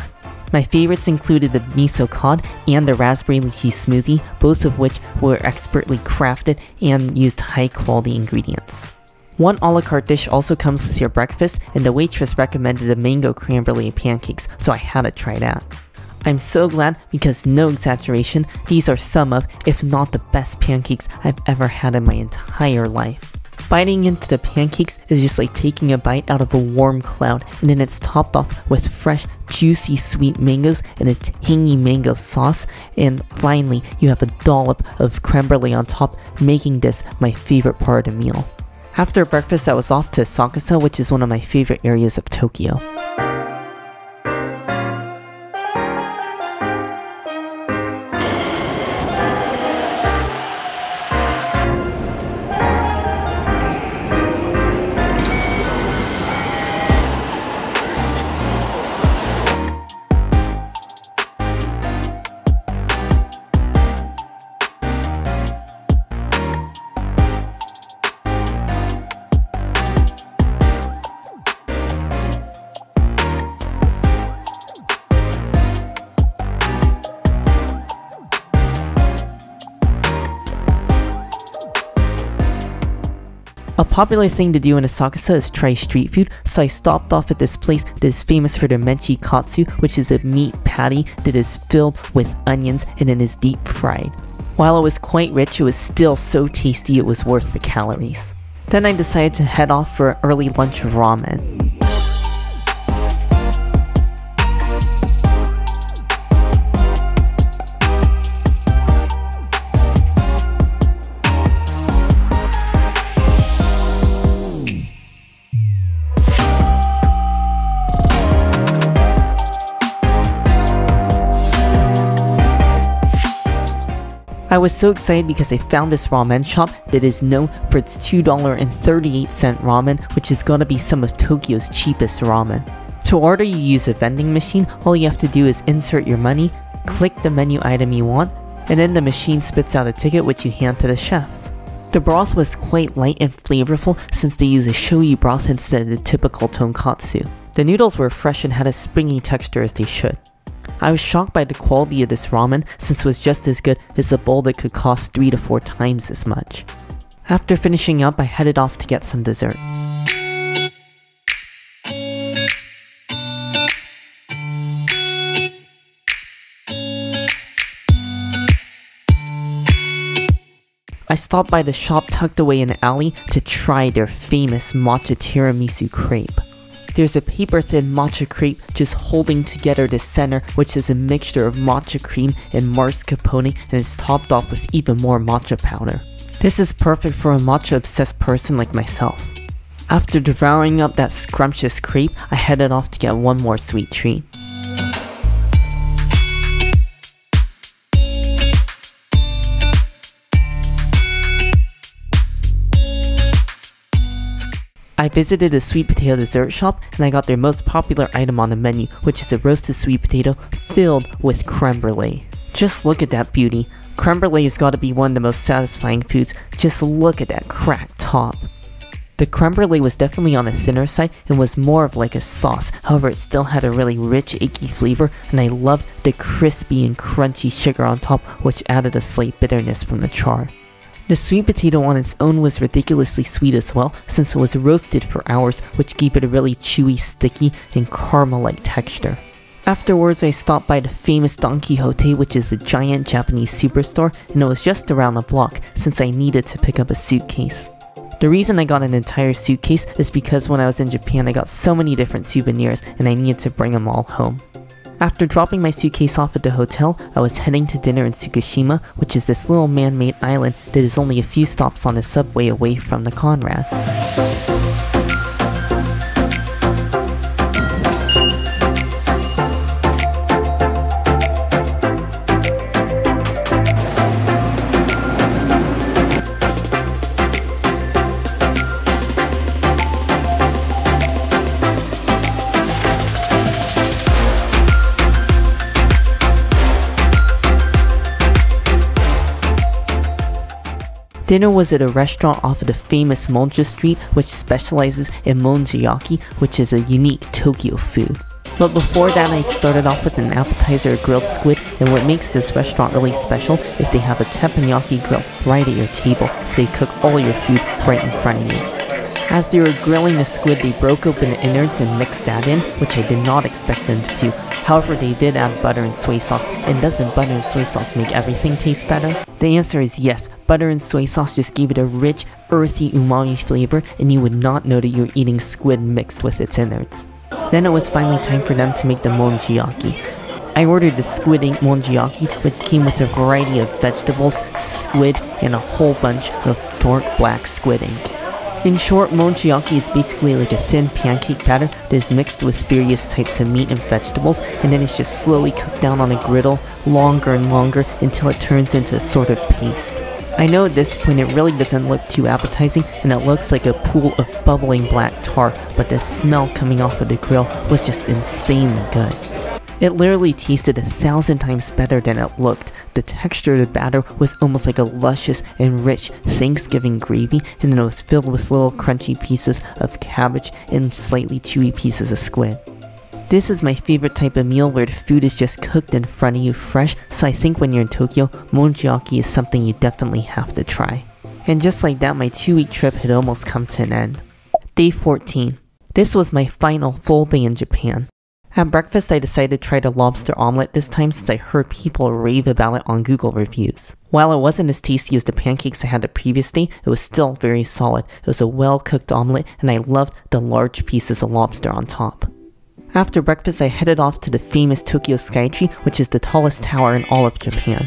My favorites included the miso cod and the raspberry lychee smoothie, both of which were expertly crafted and used high quality ingredients. One a la carte dish also comes with your breakfast, and the waitress recommended the mango brulee pancakes, so I had to try that. I'm so glad because no exaggeration, these are some of, if not the best pancakes I've ever had in my entire life. Biting into the pancakes is just like taking a bite out of a warm cloud, and then it's topped off with fresh, juicy sweet mangoes and a tangy mango sauce, and finally you have a dollop of creme brulee on top, making this my favorite part of the meal. After breakfast, I was off to Asakusa, which is one of my favorite areas of Tokyo. Popular thing to do in Asakusa is try street food, so I stopped off at this place that is famous for their menchi katsu, which is a meat patty that is filled with onions and then is deep fried. While it was quite rich, it was still so tasty it was worth the calories. Then I decided to head off for an early lunch of ramen. Was so excited because I found this ramen shop that is known for its $2.38 ramen, which is gonna be some of Tokyo's cheapest ramen. To order, you use a vending machine. All you have to do is insert your money, click the menu item you want, and then the machine spits out a ticket which you hand to the chef. The broth was quite light and flavorful since they use a shoyu broth instead of the typical tonkotsu. The noodles were fresh and had a springy texture as they should. I was shocked by the quality of this ramen since it was just as good as a bowl that could cost 3 to 4 times as much. After finishing up, I headed off to get some dessert. I stopped by the shop tucked away in an alley to try their famous matcha tiramisu crepe. There's a paper thin matcha crepe just holding together the center, which is a mixture of matcha cream and mascarpone and is topped off with even more matcha powder. This is perfect for a matcha obsessed person like myself. After devouring up that scrumptious crepe, I headed off to get one more sweet treat. I visited a sweet potato dessert shop and I got their most popular item on the menu, which is a roasted sweet potato filled with creme brulee. Just look at that beauty. Creme brulee has got to be one of the most satisfying foods. Just look at that cracked top. The creme brulee was definitely on the thinner side and was more of like a sauce, however it still had a really rich icky flavor and I loved the crispy and crunchy sugar on top which added a slight bitterness from the char. The sweet potato on its own was ridiculously sweet as well, since it was roasted for hours, which gave it a really chewy, sticky, and caramel-like texture. Afterwards, I stopped by the famous Don Quijote, which is the giant Japanese superstore, and it was just around the block, since I needed to pick up a suitcase. The reason I got an entire suitcase is because when I was in Japan I got so many different souvenirs and I needed to bring them all home. After dropping my suitcase off at the hotel, I was heading to dinner in Tsukishima, which is this little man-made island that is only a few stops on the subway away from the Conrad. Dinner was at a restaurant off of the famous Monja Street, which specializes in monjayaki, which is a unique Tokyo food. But before that, I started off with an appetizer grilled squid, and what makes this restaurant really special is they have a teppanyaki grill right at your table, so they cook all your food right in front of you. As they were grilling the squid, they broke open the innards and mixed that in, which I did not expect them to. However, they did add butter and soy sauce, and doesn't butter and soy sauce make everything taste better? The answer is yes, butter and soy sauce just gave it a rich, earthy umami flavor, and you would not know that you're eating squid mixed with its innards. Then it was finally time for them to make the monjayaki. I ordered the squid ink monjayaki, which came with a variety of vegetables, squid, and a whole bunch of dark black squid ink. In short, monjayaki is basically like a thin pancake batter that is mixed with various types of meat and vegetables, and then it's just slowly cooked down on a griddle, longer and longer, until it turns into a sort of paste. I know at this point it really doesn't look too appetizing and it looks like a pool of bubbling black tar, but the smell coming off of the grill was just insanely good. It literally tasted a thousand times better than it looked. The texture of the batter was almost like a luscious and rich Thanksgiving gravy, and it was filled with little crunchy pieces of cabbage and slightly chewy pieces of squid. This is my favorite type of meal where the food is just cooked in front of you fresh, so I think when you're in Tokyo, monjayaki is something you definitely have to try. And just like that, my two week trip had almost come to an end. Day 14. This was my final full day in Japan. At breakfast, I decided to try the lobster omelette this time since I heard people rave about it on Google reviews. While it wasn't as tasty as the pancakes I had the previous day, it was still very solid. It was a well cooked omelette, and I loved the large pieces of lobster on top. After breakfast, I headed off to the famous Tokyo Skytree, which is the tallest tower in all of Japan.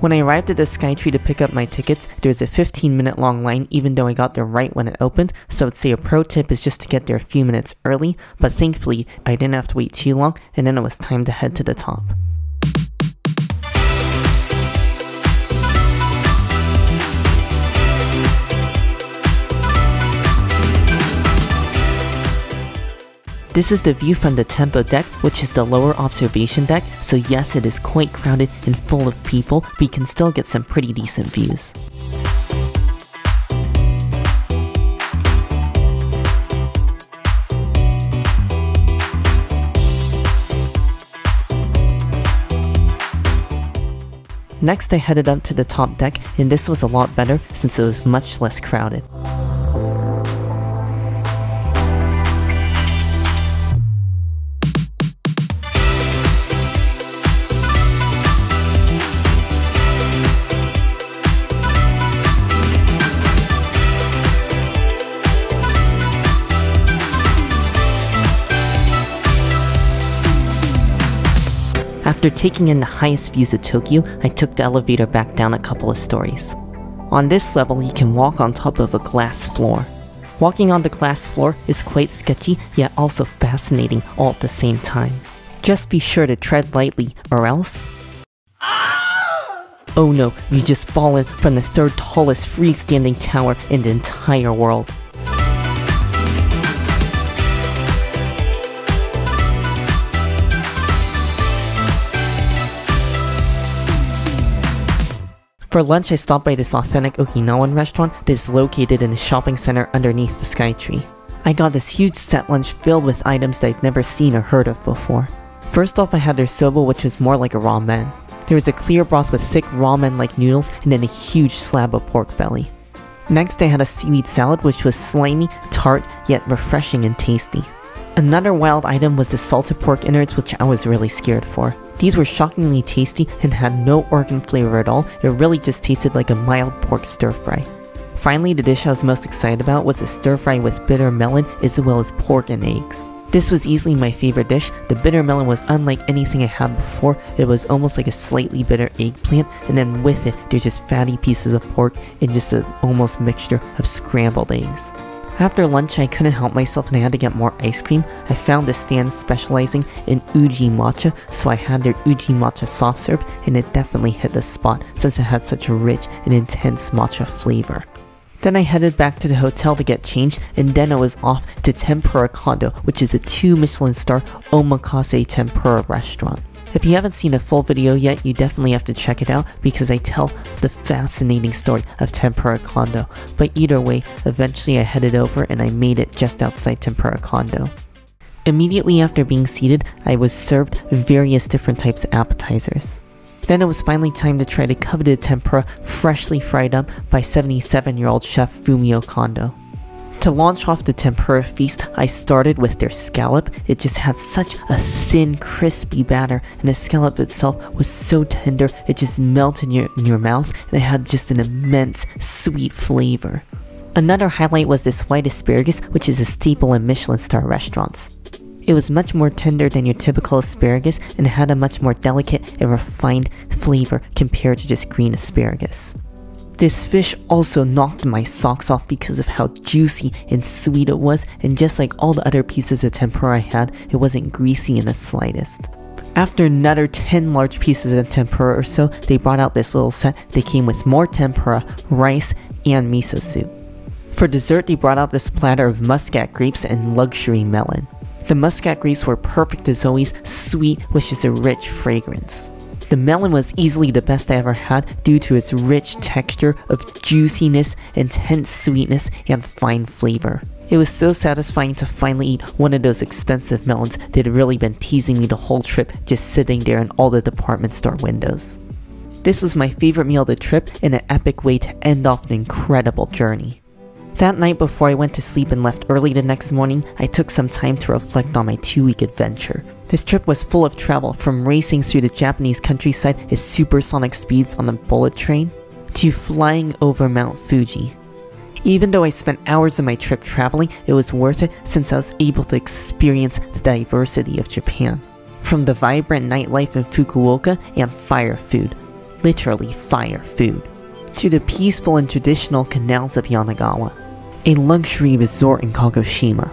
When I arrived at the Skytree to pick up my tickets, there was a 15 minute long line even though I got there right when it opened, so I'd say a pro tip is just to get there a few minutes early, but thankfully I didn't have to wait too long and then it was time to head to the top. This is the view from the Tembo deck, which is the lower observation deck, so yes it is quite crowded and full of people, but you can still get some pretty decent views. Next I headed up to the top deck, and this was a lot better since it was much less crowded. After taking in the highest views of Tokyo, I took the elevator back down a couple of stories. On this level, you can walk on top of a glass floor. Walking on the glass floor is quite sketchy, yet also fascinating all at the same time. Just be sure to tread lightly, or else... Oh no, you've just fallen from the third tallest freestanding tower in the entire world. For lunch, I stopped by this authentic Okinawan restaurant that is located in a shopping center underneath the Skytree. I got this huge set lunch filled with items that I've never seen or heard of before. First off, I had their soba, which was more like a ramen. There was a clear broth with thick ramen-like noodles and then a huge slab of pork belly. Next, I had a seaweed salad, which was slimy, tart, yet refreshing and tasty. Another wild item was the salted pork innards, which I was really scared for. These were shockingly tasty and had no organ flavor at all, it really just tasted like a mild pork stir fry. Finally, the dish I was most excited about was a stir fry with bitter melon as well as pork and eggs. This was easily my favorite dish. The bitter melon was unlike anything I had before. It was almost like a slightly bitter eggplant, and then with it, there's just fatty pieces of pork and just an almost mixture of scrambled eggs. After lunch, I couldn't help myself and I had to get more ice cream. I found a stand specializing in Uji matcha, so I had their Uji matcha soft serve, and it definitely hit the spot since it had such a rich and intense matcha flavor. Then I headed back to the hotel to get changed, and then I was off to Tempura Kondo, which is a 2 Michelin star omakase tempura restaurant. If you haven't seen a full video yet, you definitely have to check it out because I tell the fascinating story of Tempura Kondo. But either way, eventually I headed over and I made it just outside Tempura Kondo. Immediately after being seated, I was served various different types of appetizers. Then it was finally time to try the coveted tempura freshly fried up by 77 year old chef Fumio Kondo. To launch off the tempura feast, I started with their scallop. It just had such a thin, crispy batter, and the scallop itself was so tender, it just melted in your, in your mouth, and it had just an immense, sweet flavor. Another highlight was this white asparagus, which is a staple in Michelin star restaurants. It was much more tender than your typical asparagus and had a much more delicate and refined flavor compared to just green asparagus. This fish also knocked my socks off because of how juicy and sweet it was, and just like all the other pieces of tempura I had, it wasn't greasy in the slightest. After another 10 large pieces of tempura or so, they brought out this little set. They came with more tempura, rice, and miso soup. For dessert, they brought out this platter of muscat grapes and luxury melon. The muscat grapes were perfect as always, sweet with just a rich fragrance. The melon was easily the best I ever had due to its rich texture of juiciness, intense sweetness, and fine flavor. It was so satisfying to finally eat one of those expensive melons that had really been teasing me the whole trip just sitting there in all the department store windows. This was my favorite meal of the trip and an epic way to end off an incredible journey. That night before I went to sleep and left early the next morning, I took some time to reflect on my two week adventure. This trip was full of travel, from racing through the Japanese countryside at supersonic speeds on a bullet train, to flying over Mount Fuji. Even though I spent hours of my trip traveling, it was worth it since I was able to experience the diversity of Japan. From the vibrant nightlife in Fukuoka and fire food, literally fire food, to the peaceful and traditional canals of Yanagawa a luxury resort in Kagoshima,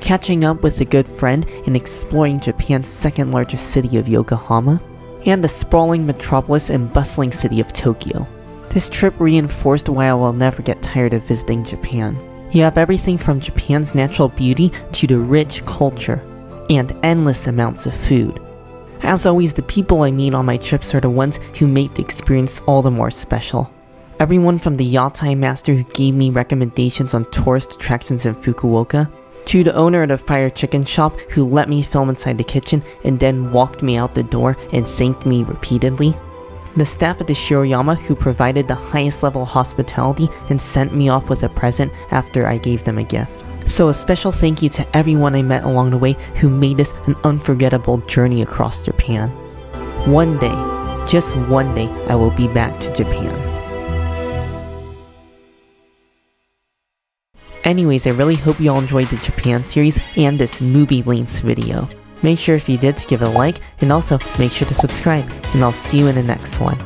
catching up with a good friend and exploring Japan's second largest city of Yokohama, and the sprawling metropolis and bustling city of Tokyo. This trip reinforced why I will never get tired of visiting Japan. You have everything from Japan's natural beauty to the rich culture, and endless amounts of food. As always, the people I meet on my trips are the ones who make the experience all the more special. Everyone from the Yatai master who gave me recommendations on tourist attractions in Fukuoka, to the owner of the fire chicken shop who let me film inside the kitchen and then walked me out the door and thanked me repeatedly, the staff at the Shiroyama who provided the highest level hospitality and sent me off with a present after I gave them a gift. So a special thank you to everyone I met along the way who made this an unforgettable journey across Japan. One day, just one day, I will be back to Japan. Anyways, I really hope you all enjoyed the Japan series and this movie length video. Make sure if you did to give it a like, and also make sure to subscribe, and I'll see you in the next one.